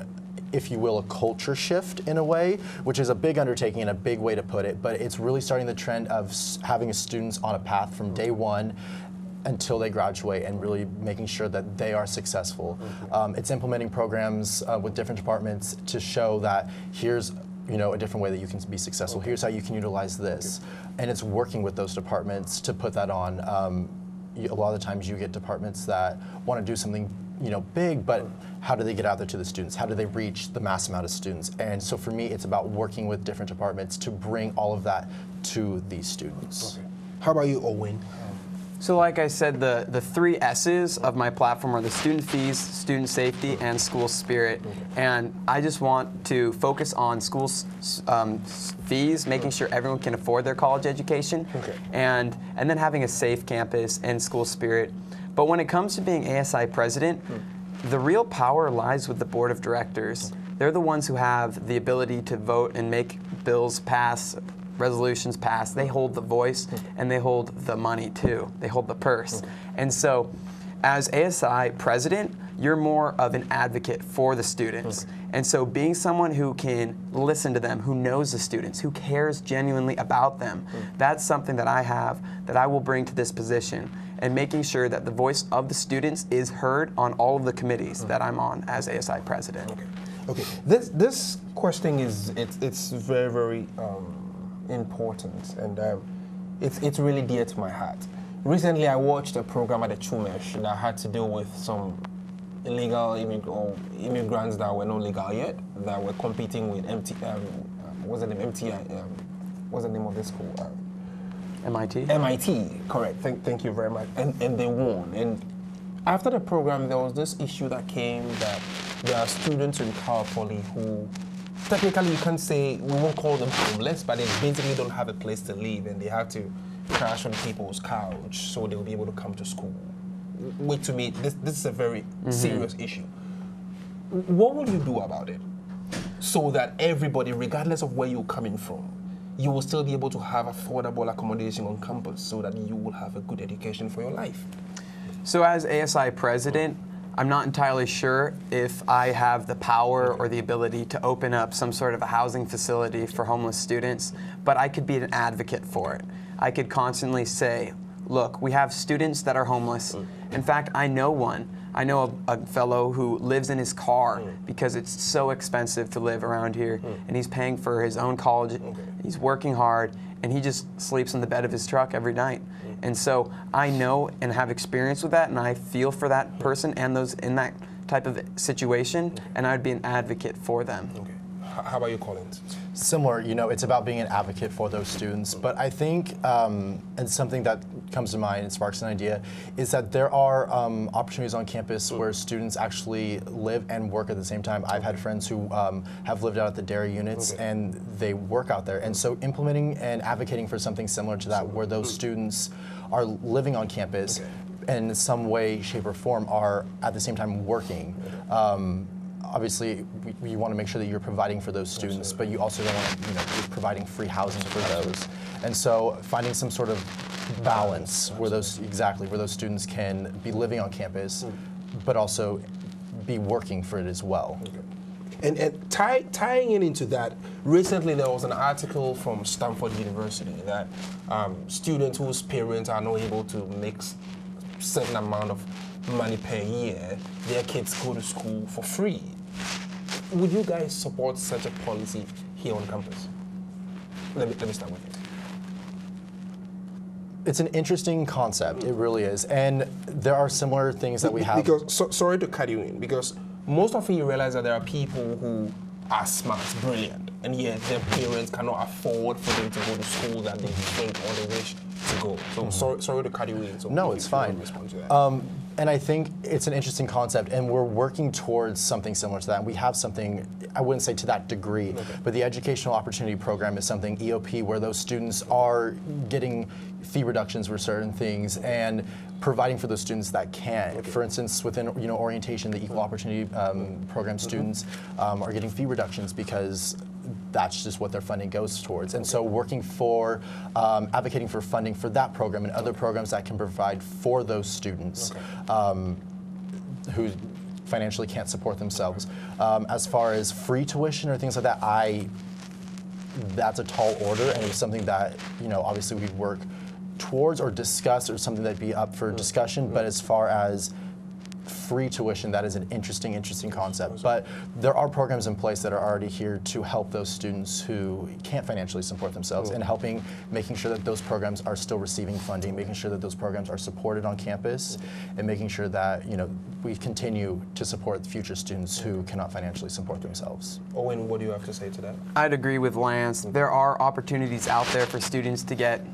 Speaker 2: if you will, a culture shift in a way, which is a big undertaking and a big way to put it. But it's really starting the trend of having students on a path from day one until they graduate and really making sure that they are successful. Um, it's implementing programs uh, with different departments to show that here's you know a different way that you can be successful. Here's how you can utilize this, and it's working with those departments to put that on. Um, you, a lot of the times you get departments that want to do something you know big, but how do they get out there to the students? How do they reach the mass amount of students? And so for me, it's about working with different departments to bring all of that to these students.
Speaker 1: How about you, Owen?
Speaker 3: So, like I said, the, the three S's of my platform are the student fees, student safety, and school spirit. And I just want to focus on school um, fees, making sure everyone can afford their college education, and, and then having a safe campus and school spirit. But when it comes to being ASI president, hmm. the real power lies with the board of directors. They're the ones who have the ability to vote and make bills pass, resolutions pass. They hold the voice hmm. and they hold the money too. They hold the purse. Hmm. And so, as ASI president, you're more of an advocate for the students. And so, being someone who can listen to them, who knows the students, who cares genuinely about them, that's something that I have that I will bring to this position. And making sure that the voice of the students is heard on all of the committees that I'm on as ASI president.
Speaker 1: Okay, Okay. this this question is it's it's very very um, important and um, it's it's really dear to my heart. Recently, I watched a program at the Chumash that had to do with some illegal immig- immigrants that were not legal yet that were competing with MT. Um, um, what's the? MTI. Um, what's the name of this school?
Speaker 3: MIT.
Speaker 1: MIT, correct. Thank, thank you very much. And and they won. And after the program, there was this issue that came that there are students in Cal Poly who technically you can't say we won't call them homeless, but they basically don't have a place to live and they have to crash on people's couch so they'll be able to come to school. Which to me, this this is a very
Speaker 3: Mhm.
Speaker 1: serious issue. What will you do about it? So that everybody, regardless of where you're coming from, you will still be able to have affordable accommodation on campus so that you will have a good education for your life.
Speaker 3: So, as ASI president, I'm not entirely sure if I have the power or the ability to open up some sort of a housing facility for homeless students, but I could be an advocate for it. I could constantly say, look, we have students that are homeless. In fact, I know one. I know a, a fellow who lives in his car hmm. because it's so expensive to live around here, hmm. and he's paying for his own college. He's working hard, and he just sleeps in the bed of his truck every night. Hmm. And so I know and have experience with that, and I feel for that person and those in that type of situation, and I'd be an advocate for them.
Speaker 1: H- How about you, Collins?
Speaker 2: Similar, you know, it's about being an advocate for those students. But I think, um, and something that comes to mind and sparks an idea, is that there are um, opportunities on campus where students actually live and work at the same time. I've had friends who um, have lived out at the dairy units and they work out there. And so implementing and advocating for something similar to that, where those students are living on campus and in some way, shape, or form are at the same time working. Um, obviously, we, you want to make sure that you're providing for those students, but you also don't want to, you know, you're providing free housing for those. And so, finding some sort of balance where those exactly where those students can be living on campus, but also be working for it as well.
Speaker 1: And, and tie, tying it into that, recently there was an article from Stanford University that um, students whose parents are not able to make certain amount of money per year, their kids go to school for free. Would you guys support such a policy here on campus? Let me, let me start with you.
Speaker 2: It's an interesting concept. It really is, and there are similar things that we have.
Speaker 1: Because so, sorry to cut you in, because most often you realize that there are people who are smart, brilliant, and yet their parents cannot afford for them to go to school that they think or they wish to go. So sorry, sorry to cut you in. So.
Speaker 2: No, it's fine.
Speaker 1: Respond to that.
Speaker 2: Um, and I think it's an interesting concept, and we're working towards something similar to that. We have something, I wouldn't say to that degree, but the Educational Opportunity Program is something, EOP, where those students are getting fee reductions for certain things and providing for those students that can. For instance, within you know orientation, the Equal Opportunity um, Program students um, are getting fee reductions because that's just what their funding goes towards. And so working for, um, advocating for funding for that program and other programs that can provide for those students um, who financially can't support themselves. Um, as far as free tuition or things like that, I, that's a tall order and it's something that, you know, obviously we'd work towards or discuss or something that'd be up for discussion. But as far as free tuition, that is an interesting, interesting concept. But there are programs in place that are already here to help those students who can't financially support themselves and helping making sure that those programs are still receiving funding, making sure that those programs are supported on campus, and making sure that you know we continue to support future students who cannot financially support themselves.
Speaker 1: Owen, what do you have to say to that?
Speaker 3: I'd agree with Lance. There are opportunities out there for students to get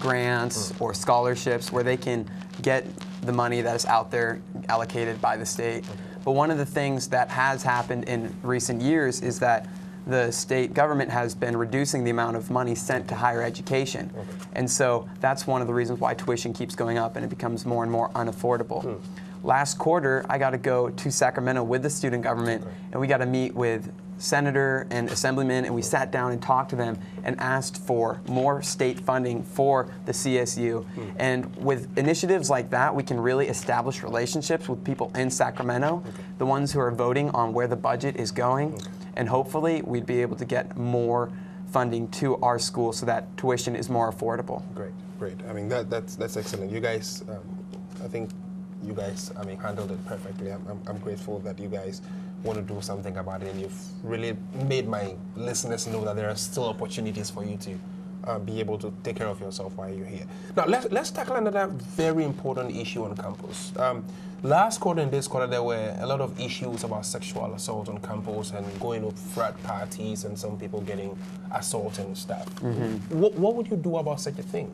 Speaker 3: grants mm. or scholarships where they can get the money that is out there allocated by the state. But one of the things that has happened in recent years is that the state government has been reducing the amount of money sent to higher education. And so that's one of the reasons why tuition keeps going up and it becomes more and more unaffordable. Hmm. Last quarter, I got to go to Sacramento with the student government, and we got to meet with senator and assemblyman, and we sat down and talked to them and asked for more state funding for the CSU. And with initiatives like that, we can really establish relationships with people in Sacramento, the ones who are voting on where the budget is going, and hopefully we'd be able to get more funding to our school so that tuition is more affordable.
Speaker 1: Great, great. I mean, that, that's that's excellent. You guys, um, I think you guys, I mean, handled it perfectly. I'm, I'm, I'm grateful that you guys want to do something about it, and you've really made my listeners know that there are still opportunities for you to uh, be able to take care of yourself while you're here. Now, let's let's tackle another very important issue on campus. Um, last quarter and this quarter, there were a lot of issues about sexual assault on campus and going to frat parties and some people getting assaulted and stuff.
Speaker 3: Mhm.
Speaker 1: What, what would you do about such a thing?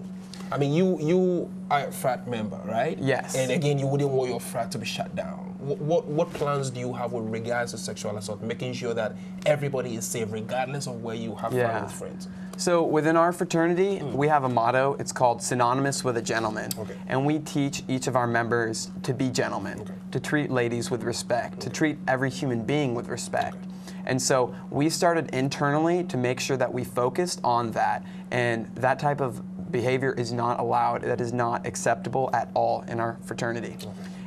Speaker 1: I mean, you you are a frat member, right?
Speaker 3: Yes.
Speaker 1: And again, you wouldn't want your frat to be shut down. What, what what plans do you have with regards to sexual assault, making sure that everybody is safe, regardless of where you have
Speaker 3: Yeah.
Speaker 1: with friends?
Speaker 3: So within our fraternity, hmm. we have a motto. It's called synonymous with a gentleman. And we teach each of our members to be gentlemen, to treat ladies with respect, to treat every human being with respect. And so we started internally to make sure that we focused on that. And that type of behavior is not allowed, that is not acceptable at all in our fraternity.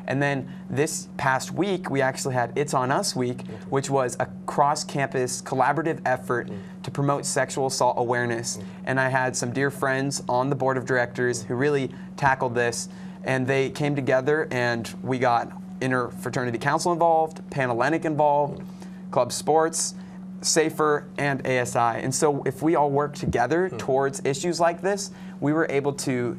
Speaker 3: And then this past week, we actually had It's On Us Week, which was a cross campus collaborative effort hmm. To promote sexual assault awareness. Mm-hmm. And I had some dear friends on the board of directors who really tackled this, and they came together and we got interfraternity council involved, Panhellenic involved, mm-hmm. club sports, Safer, and ASI. And so if we all work together mm-hmm. towards issues like this, we were able to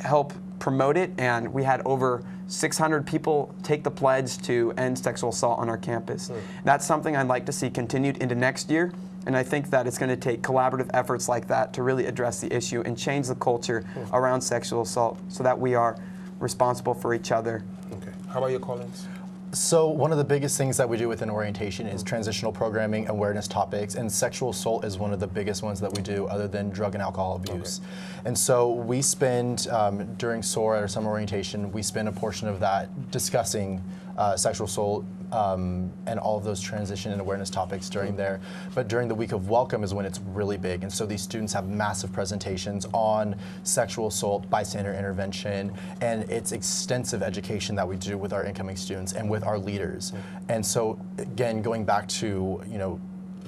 Speaker 3: help promote it, and we had over 600 people take the pledge to end sexual assault on our campus. Hmm. That's something I'd like to see continued into next year, and I think that it's going to take collaborative efforts like that to really address the issue and change the culture hmm. around sexual assault so that we are responsible for each other.
Speaker 1: Okay. How about you, Collins?
Speaker 2: So one of the biggest things that we do within orientation is transitional programming, awareness topics, and sexual assault is one of the biggest ones that we do other than drug and alcohol abuse. And so we spend, um, during SOAR or summer orientation, we spend a portion of that discussing uh, sexual assault um, and all of those transition and awareness topics during there. But during the week of welcome is when it's really big. And so these students have massive presentations on sexual assault, bystander intervention, and it's extensive education that we do with our incoming students and with our leaders. And so again, going back to, you know,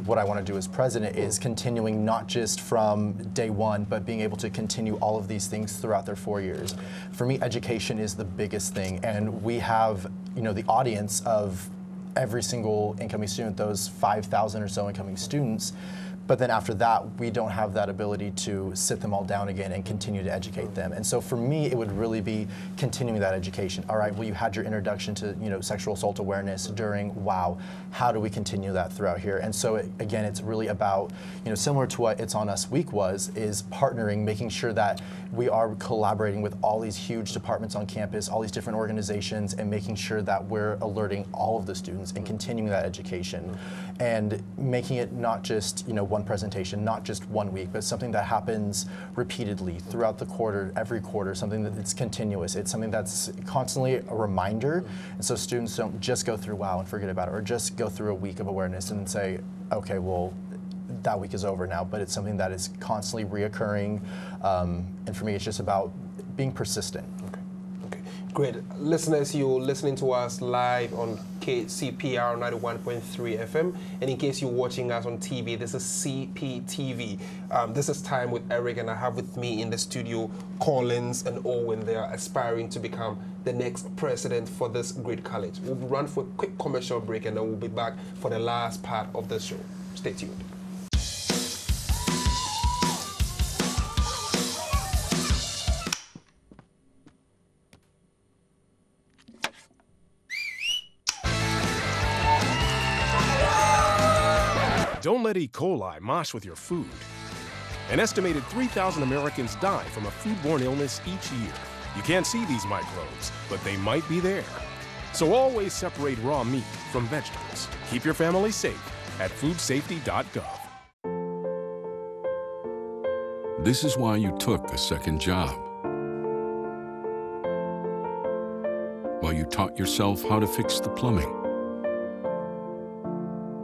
Speaker 2: what I want to do as president is continuing not just from day one, but being able to continue all of these things throughout their four years. For me, education is the biggest thing, and we have, you know, the audience of every single incoming student, those 5,000 or so incoming students. But then after that, we don't have that ability to sit them all down again and continue to educate them. And so for me, it would really be continuing that education. All right, well, you had your introduction to you know sexual assault awareness during WOW. How do we continue that throughout here? And so it, again, it's really about you know similar to what It's on Us Week was, is partnering, making sure that we are collaborating with all these huge departments on campus, all these different organizations, and making sure that we're alerting all of the students and continuing that education, and making it not just you know one presentation, not just one week, but something that happens repeatedly throughout the quarter, every quarter, something that's continuous. It's something that's constantly a reminder, and so students don't just go through WOW and forget about it, or just go through a week of awareness and say, okay, well, that week is over now, but it's something that is constantly reoccurring. Um, and for me, it's just about being persistent. Okay. Okay.
Speaker 1: Great. Listeners, you're listening to us live on KCPR 91.3 FM. And in case you're watching us on TV, this is CPTV. Um, this is Time with Eric, and I have with me in the studio Collins and Owen. They are aspiring to become the next president for this great college. We'll run for a quick commercial break, and then we'll be back for the last part of the show. Stay tuned.
Speaker 25: Let E. coli mosh with your food. An estimated 3,000 Americans die from a foodborne illness each year. You can't see these microbes, but they might be there. So always separate raw meat from vegetables. Keep your family safe at foodsafety.gov.
Speaker 26: This is why you took a second job. While you taught yourself how to fix the plumbing.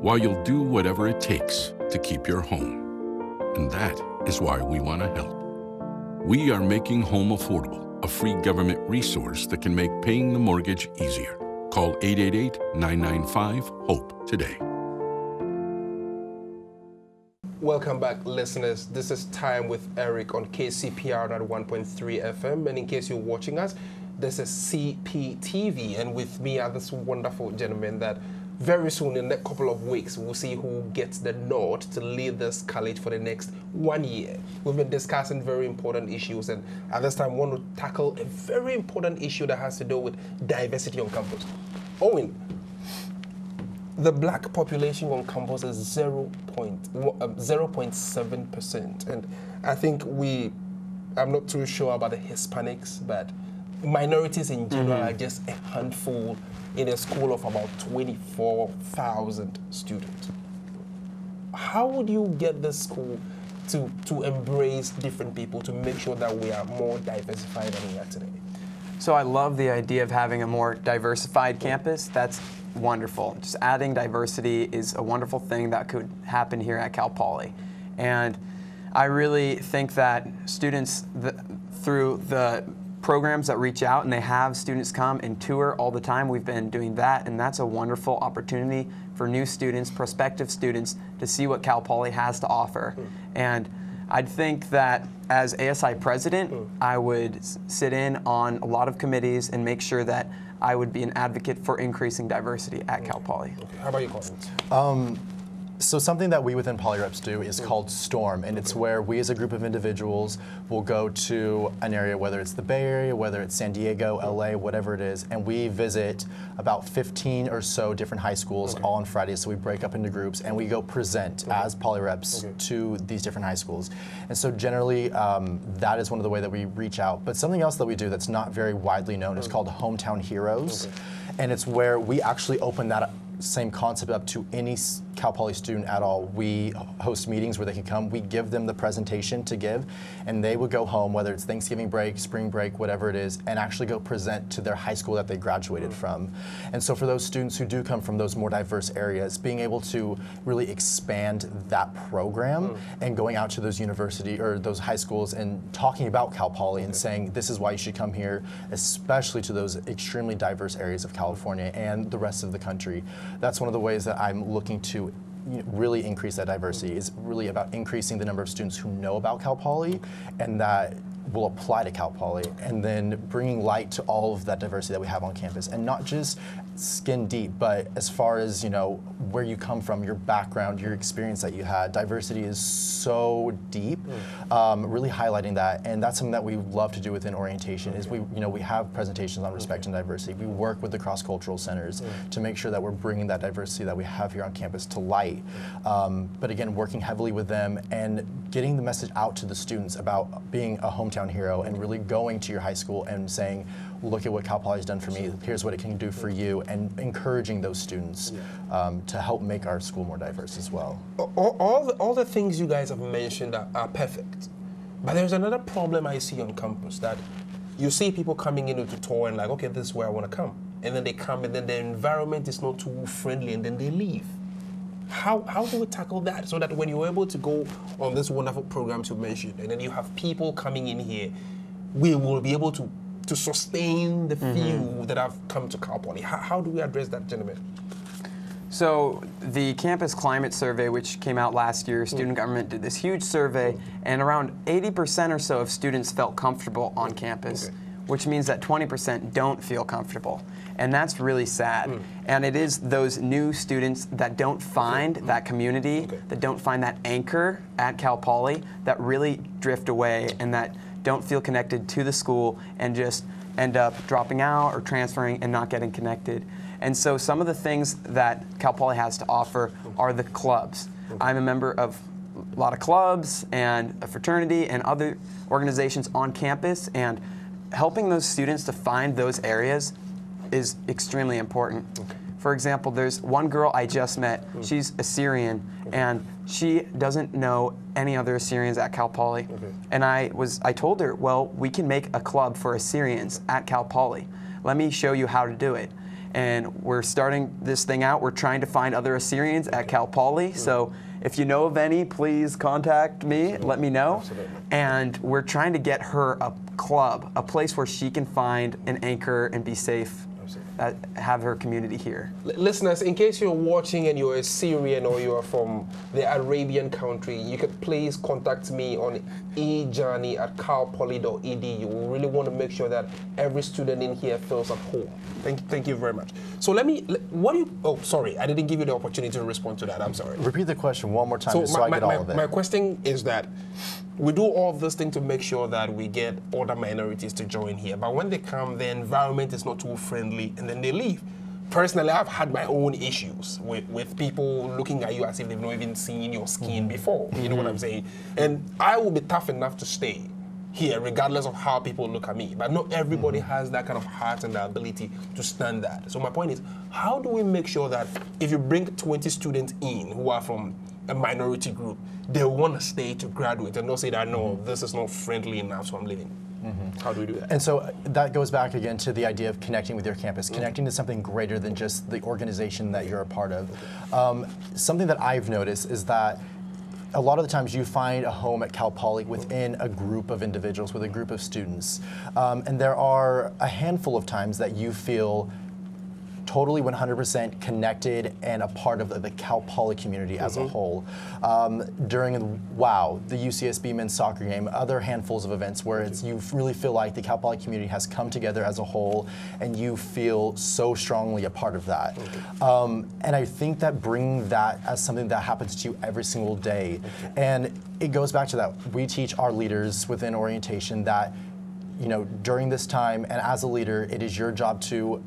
Speaker 26: While you'll do whatever it takes to keep your home. And that is why we want to help. We are making home affordable, a free government resource that can make paying the mortgage easier. Call 888 995 HOPE today.
Speaker 1: Welcome back, listeners. This is Time with Eric on KCPR at 1.3 FM. And in case you're watching us, this is CPTV. And with me are this wonderful gentleman that very soon, in a couple of weeks, we'll see who gets the nod to lead this college for the next one year. We've been discussing very important issues, and at this time, want to tackle a very important issue that has to do with diversity on campus. Owen, the black population on campus is 0. Uh, 0.7%. And I think we, I'm not too sure about the Hispanics, but minorities in general
Speaker 3: Mhm.
Speaker 1: are just a handful in a school of about 24,000 students. How would you get the school to, to embrace different people, to make sure that we are more diversified than we are today?
Speaker 3: So I love the idea of having a more diversified campus. That's wonderful. Just adding diversity is a wonderful thing that could happen here at Cal Poly. And I really think that students th- through the programs that reach out and they have students come and tour all the time. We've been doing that, and that's a wonderful opportunity for new students, prospective students, to see what Cal Poly has to offer. Hmm. And I'd think that as ASI president, hmm. I would sit in on a lot of committees and make sure that I would be an advocate for increasing diversity at hmm. Cal Poly.
Speaker 1: How about you, Collins?
Speaker 2: Um, so something that we within Polyreps do is hmm. called Storm, and it's where we as a group of individuals will go to an area, whether it's the Bay Area, whether it's San Diego, hmm. LA, whatever it is, and we visit about 15 or so different high schools all on Fridays. So we break up into groups and we go present as Polyreps to these different high schools. And so generally, um, that is one of the way that we reach out. But something else that we do that's not very widely known is hmm. called Hometown Heroes, and it's where we actually open that up same concept up to any Cal Poly student at all. We host meetings where they can come. We give them the presentation to give, and they would go home, whether it's Thanksgiving break, spring break, whatever it is, and actually go present to their high school that they graduated mm. from. And so, for those students who do come from those more diverse areas, being able to really expand that program mm. and going out to those university or those high schools and talking about Cal Poly and mm-hmm. saying this is why you should come here, especially to those extremely diverse areas of mm. California and the rest of the country. That's one of the ways that I'm looking to really increase that diversity is really about increasing the number of students who know about Cal Poly and that will apply to Cal Poly and then bringing light to all of that diversity that we have on campus. And not just skin deep but as far as you know where you come from your background your experience that you had diversity is so deep um, really highlighting that. And that's something that we love to do within orientation is we you know we have presentations on respect and diversity. We work with the cross-cultural centers to make sure that we're bringing that diversity that we have here on campus to light. Um, but again working heavily with them and getting the message out to the students about being a hometown hero and really going to your high school and saying look at what Cal Poly has done for me here's what it can do for you and encouraging those students um, to help make our school more diverse as well
Speaker 1: all, all, the, all the things you guys have mentioned are, are perfect. But there's another problem I see on campus that you see people coming in to tour and like, okay, this is where I want to come. And then they come and then the environment is not too friendly and then they leave. How, how do we tackle that so that when you're able to go on this wonderful programs you mentioned and then you have people coming in here, we will be able to, to sustain the mm-hmm. few that have come to Cal Poly? How, how do we address that, gentlemen?
Speaker 3: So the campus climate survey, which came out last year, mm. student government did this huge survey, mm. and around 80% or so of students felt comfortable on campus, which means that 20% don't feel comfortable. And that's really sad. Mm. And it is those new students that don't find that community, that don't find that anchor at Cal Poly, that really drift away and that don't feel connected to the school and just end up dropping out or transferring and not getting connected. And so some of the things that Cal Poly has to offer are the clubs. I'm a member of a lot of clubs and a fraternity and other organizations on campus, and helping those students to find those areas is extremely important. For example, there's one girl I just met. Hmm. She's Assyrian, and she doesn't know any other Assyrians at Cal Poly. And I was, I told her, well, we can make a club for Assyrians at Cal Poly. Let me show you how to do it. And we're starting this thing out. We're trying to find other Assyrians at Cal Poly. Hmm. So if you know of any, please contact me. Let me know. And we're trying to get her a club, a place where she can find an anchor and be safe, uh, have her community here.
Speaker 1: L- listeners, in case you're watching and you're a Syrian or you're from the Arabian country, you could please contact me on ejourney at calpoly.edu. We really want to make sure that every student in here feels at home. Thank, thank you very much. So let me, what do you, oh, sorry, I didn't give you the opportunity to respond to that. I'm sorry.
Speaker 2: repeat the question one more time
Speaker 1: So
Speaker 2: so
Speaker 1: my,
Speaker 2: I get
Speaker 1: my,
Speaker 2: all of it
Speaker 1: my question is that we do all this thing to make sure that we get other minorities to join here. But when they come, the environment is not too friendly, and then they leave. Personally, I've had my own issues with, with people looking at you as if they've not even seen your skin mm-hmm. before. You know what I'm mm-hmm. saying? And I will be tough enough to stay here, regardless of how people look at me. But not everybody mm-hmm. has that kind of heart and the ability to stand that. So my point is, how do we make sure that if you bring 20 students in who are from a minority group, they want to stay to graduate and not say that no, this is not friendly enough, so I'm leaving. How do we do that?
Speaker 2: And so uh, that goes back again to the idea of connecting with your campus, connecting to something greater than just the organization that you're a part of. Um, something that I've noticed is that a lot of the times you find a home at Cal Poly within a group of individuals, with a group of students. Um, and there are a handful of times that you feel totally 100% connected and a part of the, the Cal Poly community as a
Speaker 1: Mhm.
Speaker 2: whole. Um, during the WOW, the UCSB men's soccer game, other handfuls of events where it's you really feel like the Cal Poly community has come together as a whole, and you feel so strongly a part of that. Um, and I think that bringing that as something that happens to you every single day, and it goes back to that we teach our leaders within orientation that you know, during this time and as a leader, it is your job to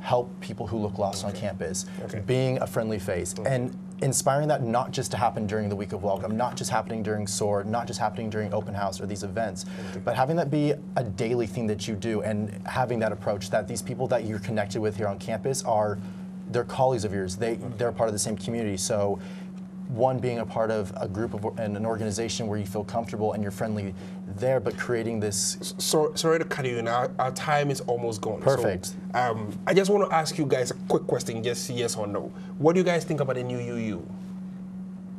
Speaker 2: help people who look lost on campus, being a friendly face, and inspiring that not just to happen during the week of welcome, not just happening during SOAR, not just happening during open house or these events, but having that be a daily thing that you do and having that approach that these people that you're connected with here on campus are they're colleagues of yours. They they're part of the same community. So one being a part of a group of and an organization where you feel comfortable and you're friendly there, but creating this.
Speaker 1: So, sorry to cut you in. Our, our time is almost gone.
Speaker 2: Perfect.
Speaker 1: So, um, I just want to ask you guys a quick question, just yes or no. What do you guys think about the new UU?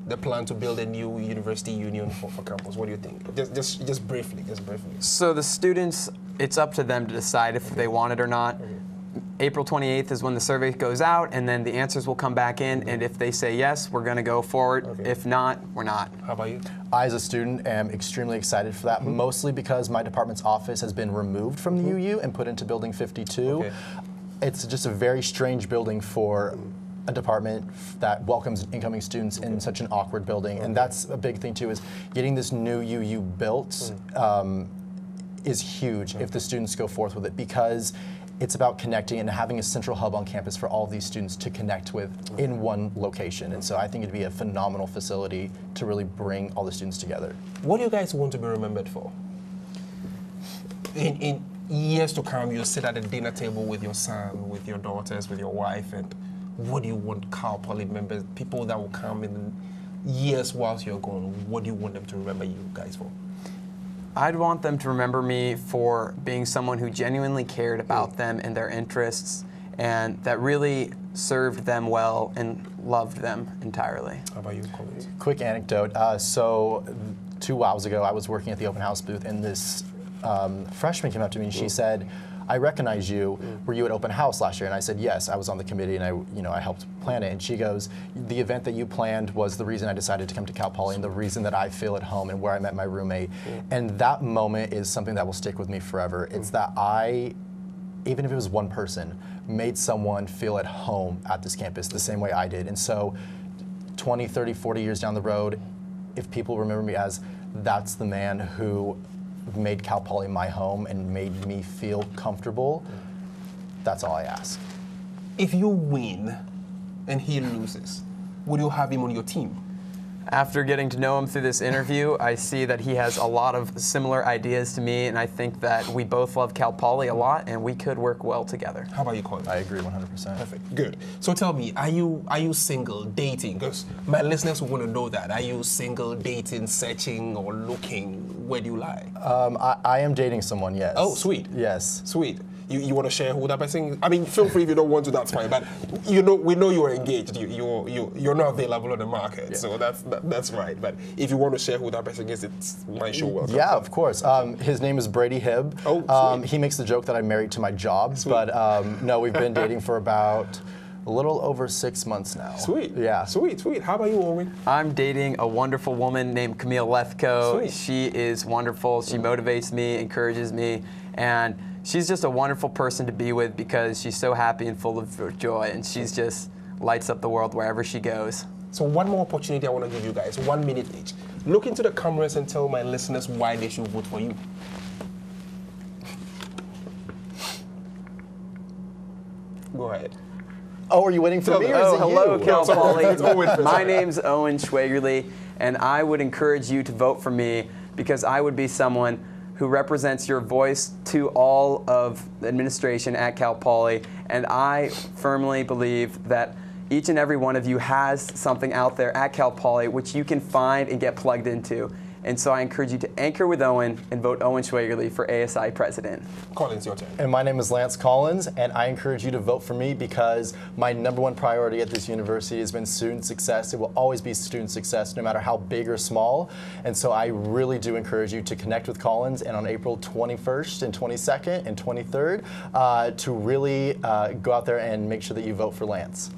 Speaker 1: The plan to build a new university union for, for campus. What do you think? Just, just, just briefly, just briefly.
Speaker 3: So the students, it's up to them to decide if they want it or not. April 28th is when the survey goes out, and then the answers will come back in. And if they say yes, we're going to go forward. If not, we're not.
Speaker 1: How about you?
Speaker 2: I, as a student, am extremely excited for that, mm-hmm. mostly because my department's office has been removed from the mm-hmm. UU and put into Building 52. It's just a very strange building for a department that welcomes incoming students in such an awkward building, and that's a big thing too. Is getting this new UU built mm. um, is huge if the students go forth with it because it's about connecting and having a central hub on campus for all these students to connect with in one location. And so I think it'd be a phenomenal facility to really bring all the students together.
Speaker 1: What do you guys want to be remembered for? In, in years to come, you'll sit at a dinner table with your son, with your daughters, with your wife, and what do you want Cal Poly members, people that will come in years whilst you're gone, what do you want them to remember you guys for?
Speaker 3: I'd want them to remember me for being someone who genuinely cared about them and their interests and that really served them well and loved them entirely.
Speaker 1: How about you, Collins?
Speaker 2: Quick anecdote. Uh, so, two hours ago, I was working at the open house booth, and this um, freshman came up to me and she said, "I recognize you. Were you at open house last year?" And I said, "Yes, I was on the committee, and I, you know, I helped plan it." And she goes, "The event that you planned was the reason I decided to come to Cal Poly, and the reason that I feel at home, and where I met my roommate." And that moment is something that will stick with me forever. It's mm. that I even if it was one person, made someone feel at home at this campus the same way I did. And so 20, 30, 40 years down the road, if people remember me as that's the man who made Cal Poly my home and made me feel comfortable, that's all I ask.
Speaker 1: If you win and he loses, would you have him on your team?
Speaker 3: After getting to know him through this interview, I see that he has a lot of similar ideas to me, and I think that we both love Cal Poly a lot, and we could work well together.
Speaker 1: How about you, Colin?
Speaker 2: I agree 100%.
Speaker 1: Perfect. Good. So tell me, are you are you single, dating? Because my listeners want to know that. Are you single, dating, searching, or looking? Where do you lie?
Speaker 2: Um, I, I am dating someone, yes.
Speaker 1: Oh, sweet.
Speaker 2: Yes.
Speaker 1: Sweet. You, you want to share who that person? I mean, feel free if you don't want to. That's fine. But you know, we know you are engaged. You you you you're not available on the market, so that's that, that's right. But if you want to share who that person is, it's my show. Welcome.
Speaker 2: Yeah, of course. Um, his name is Brady Hibb.
Speaker 1: Oh,
Speaker 2: um, he makes the joke that I'm married to my job, sweet. but um, no, we've been dating for about a little over six months now.
Speaker 1: Sweet.
Speaker 2: Yeah.
Speaker 1: Sweet, sweet. How about you, Owen?
Speaker 3: I'm dating a wonderful woman named Camille Lethko.
Speaker 1: Sweet.
Speaker 3: She is wonderful. She motivates me, encourages me, and she's just a wonderful person to be with because she's so happy and full of joy, and she's just lights up the world wherever she goes.
Speaker 1: So one more opportunity I want to give you guys, one minute each. Look into the cameras and tell my listeners why they should vote for you. Go ahead.
Speaker 2: Oh, are you waiting for
Speaker 1: Tell
Speaker 2: me
Speaker 1: them.
Speaker 2: or is
Speaker 3: Oh,
Speaker 2: it
Speaker 3: hello,
Speaker 2: you?
Speaker 3: Cal Poly.
Speaker 1: It's Owen first.
Speaker 3: My name's Owen Schwagerly, and I would encourage you to vote for me because I would be someone who represents your voice to all of the administration at Cal Poly, and I firmly believe that each and every one of you has something out there at Cal Poly which you can find and get plugged into. And so I encourage you to anchor with Owen and vote Owen Schwagerly for ASI president.
Speaker 1: Collins, your turn.
Speaker 2: And my name is Lance Collins, and I encourage you to vote for me because my number one priority at this university has been student success. It will always be student success, no matter how big or small. And so I really do encourage you to connect with Collins and on April 21st and 22nd and 23rd uh, to really uh, go out there and make sure that you vote for Lance.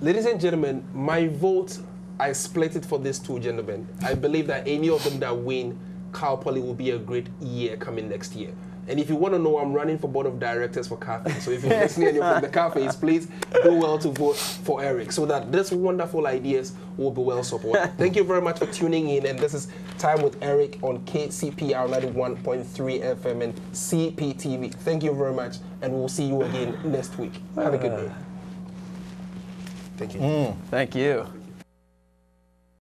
Speaker 1: Ladies and gentlemen, my vote, I split it for these two gentlemen. I believe that any of them that win, Cal Poly will be a great year coming next year. And if you want to know, I'm running for board of directors for Cafe. So if you're listening and you're from the CAFES, please do well to vote for Eric so that these wonderful ideas will be well supported. Thank you very much for tuning in. And this is Time with Eric on KCPR 91.3 FM and CPTV. Thank you very much. And we'll see you again next week. Have a good day. Thank you.
Speaker 3: Mm, thank you.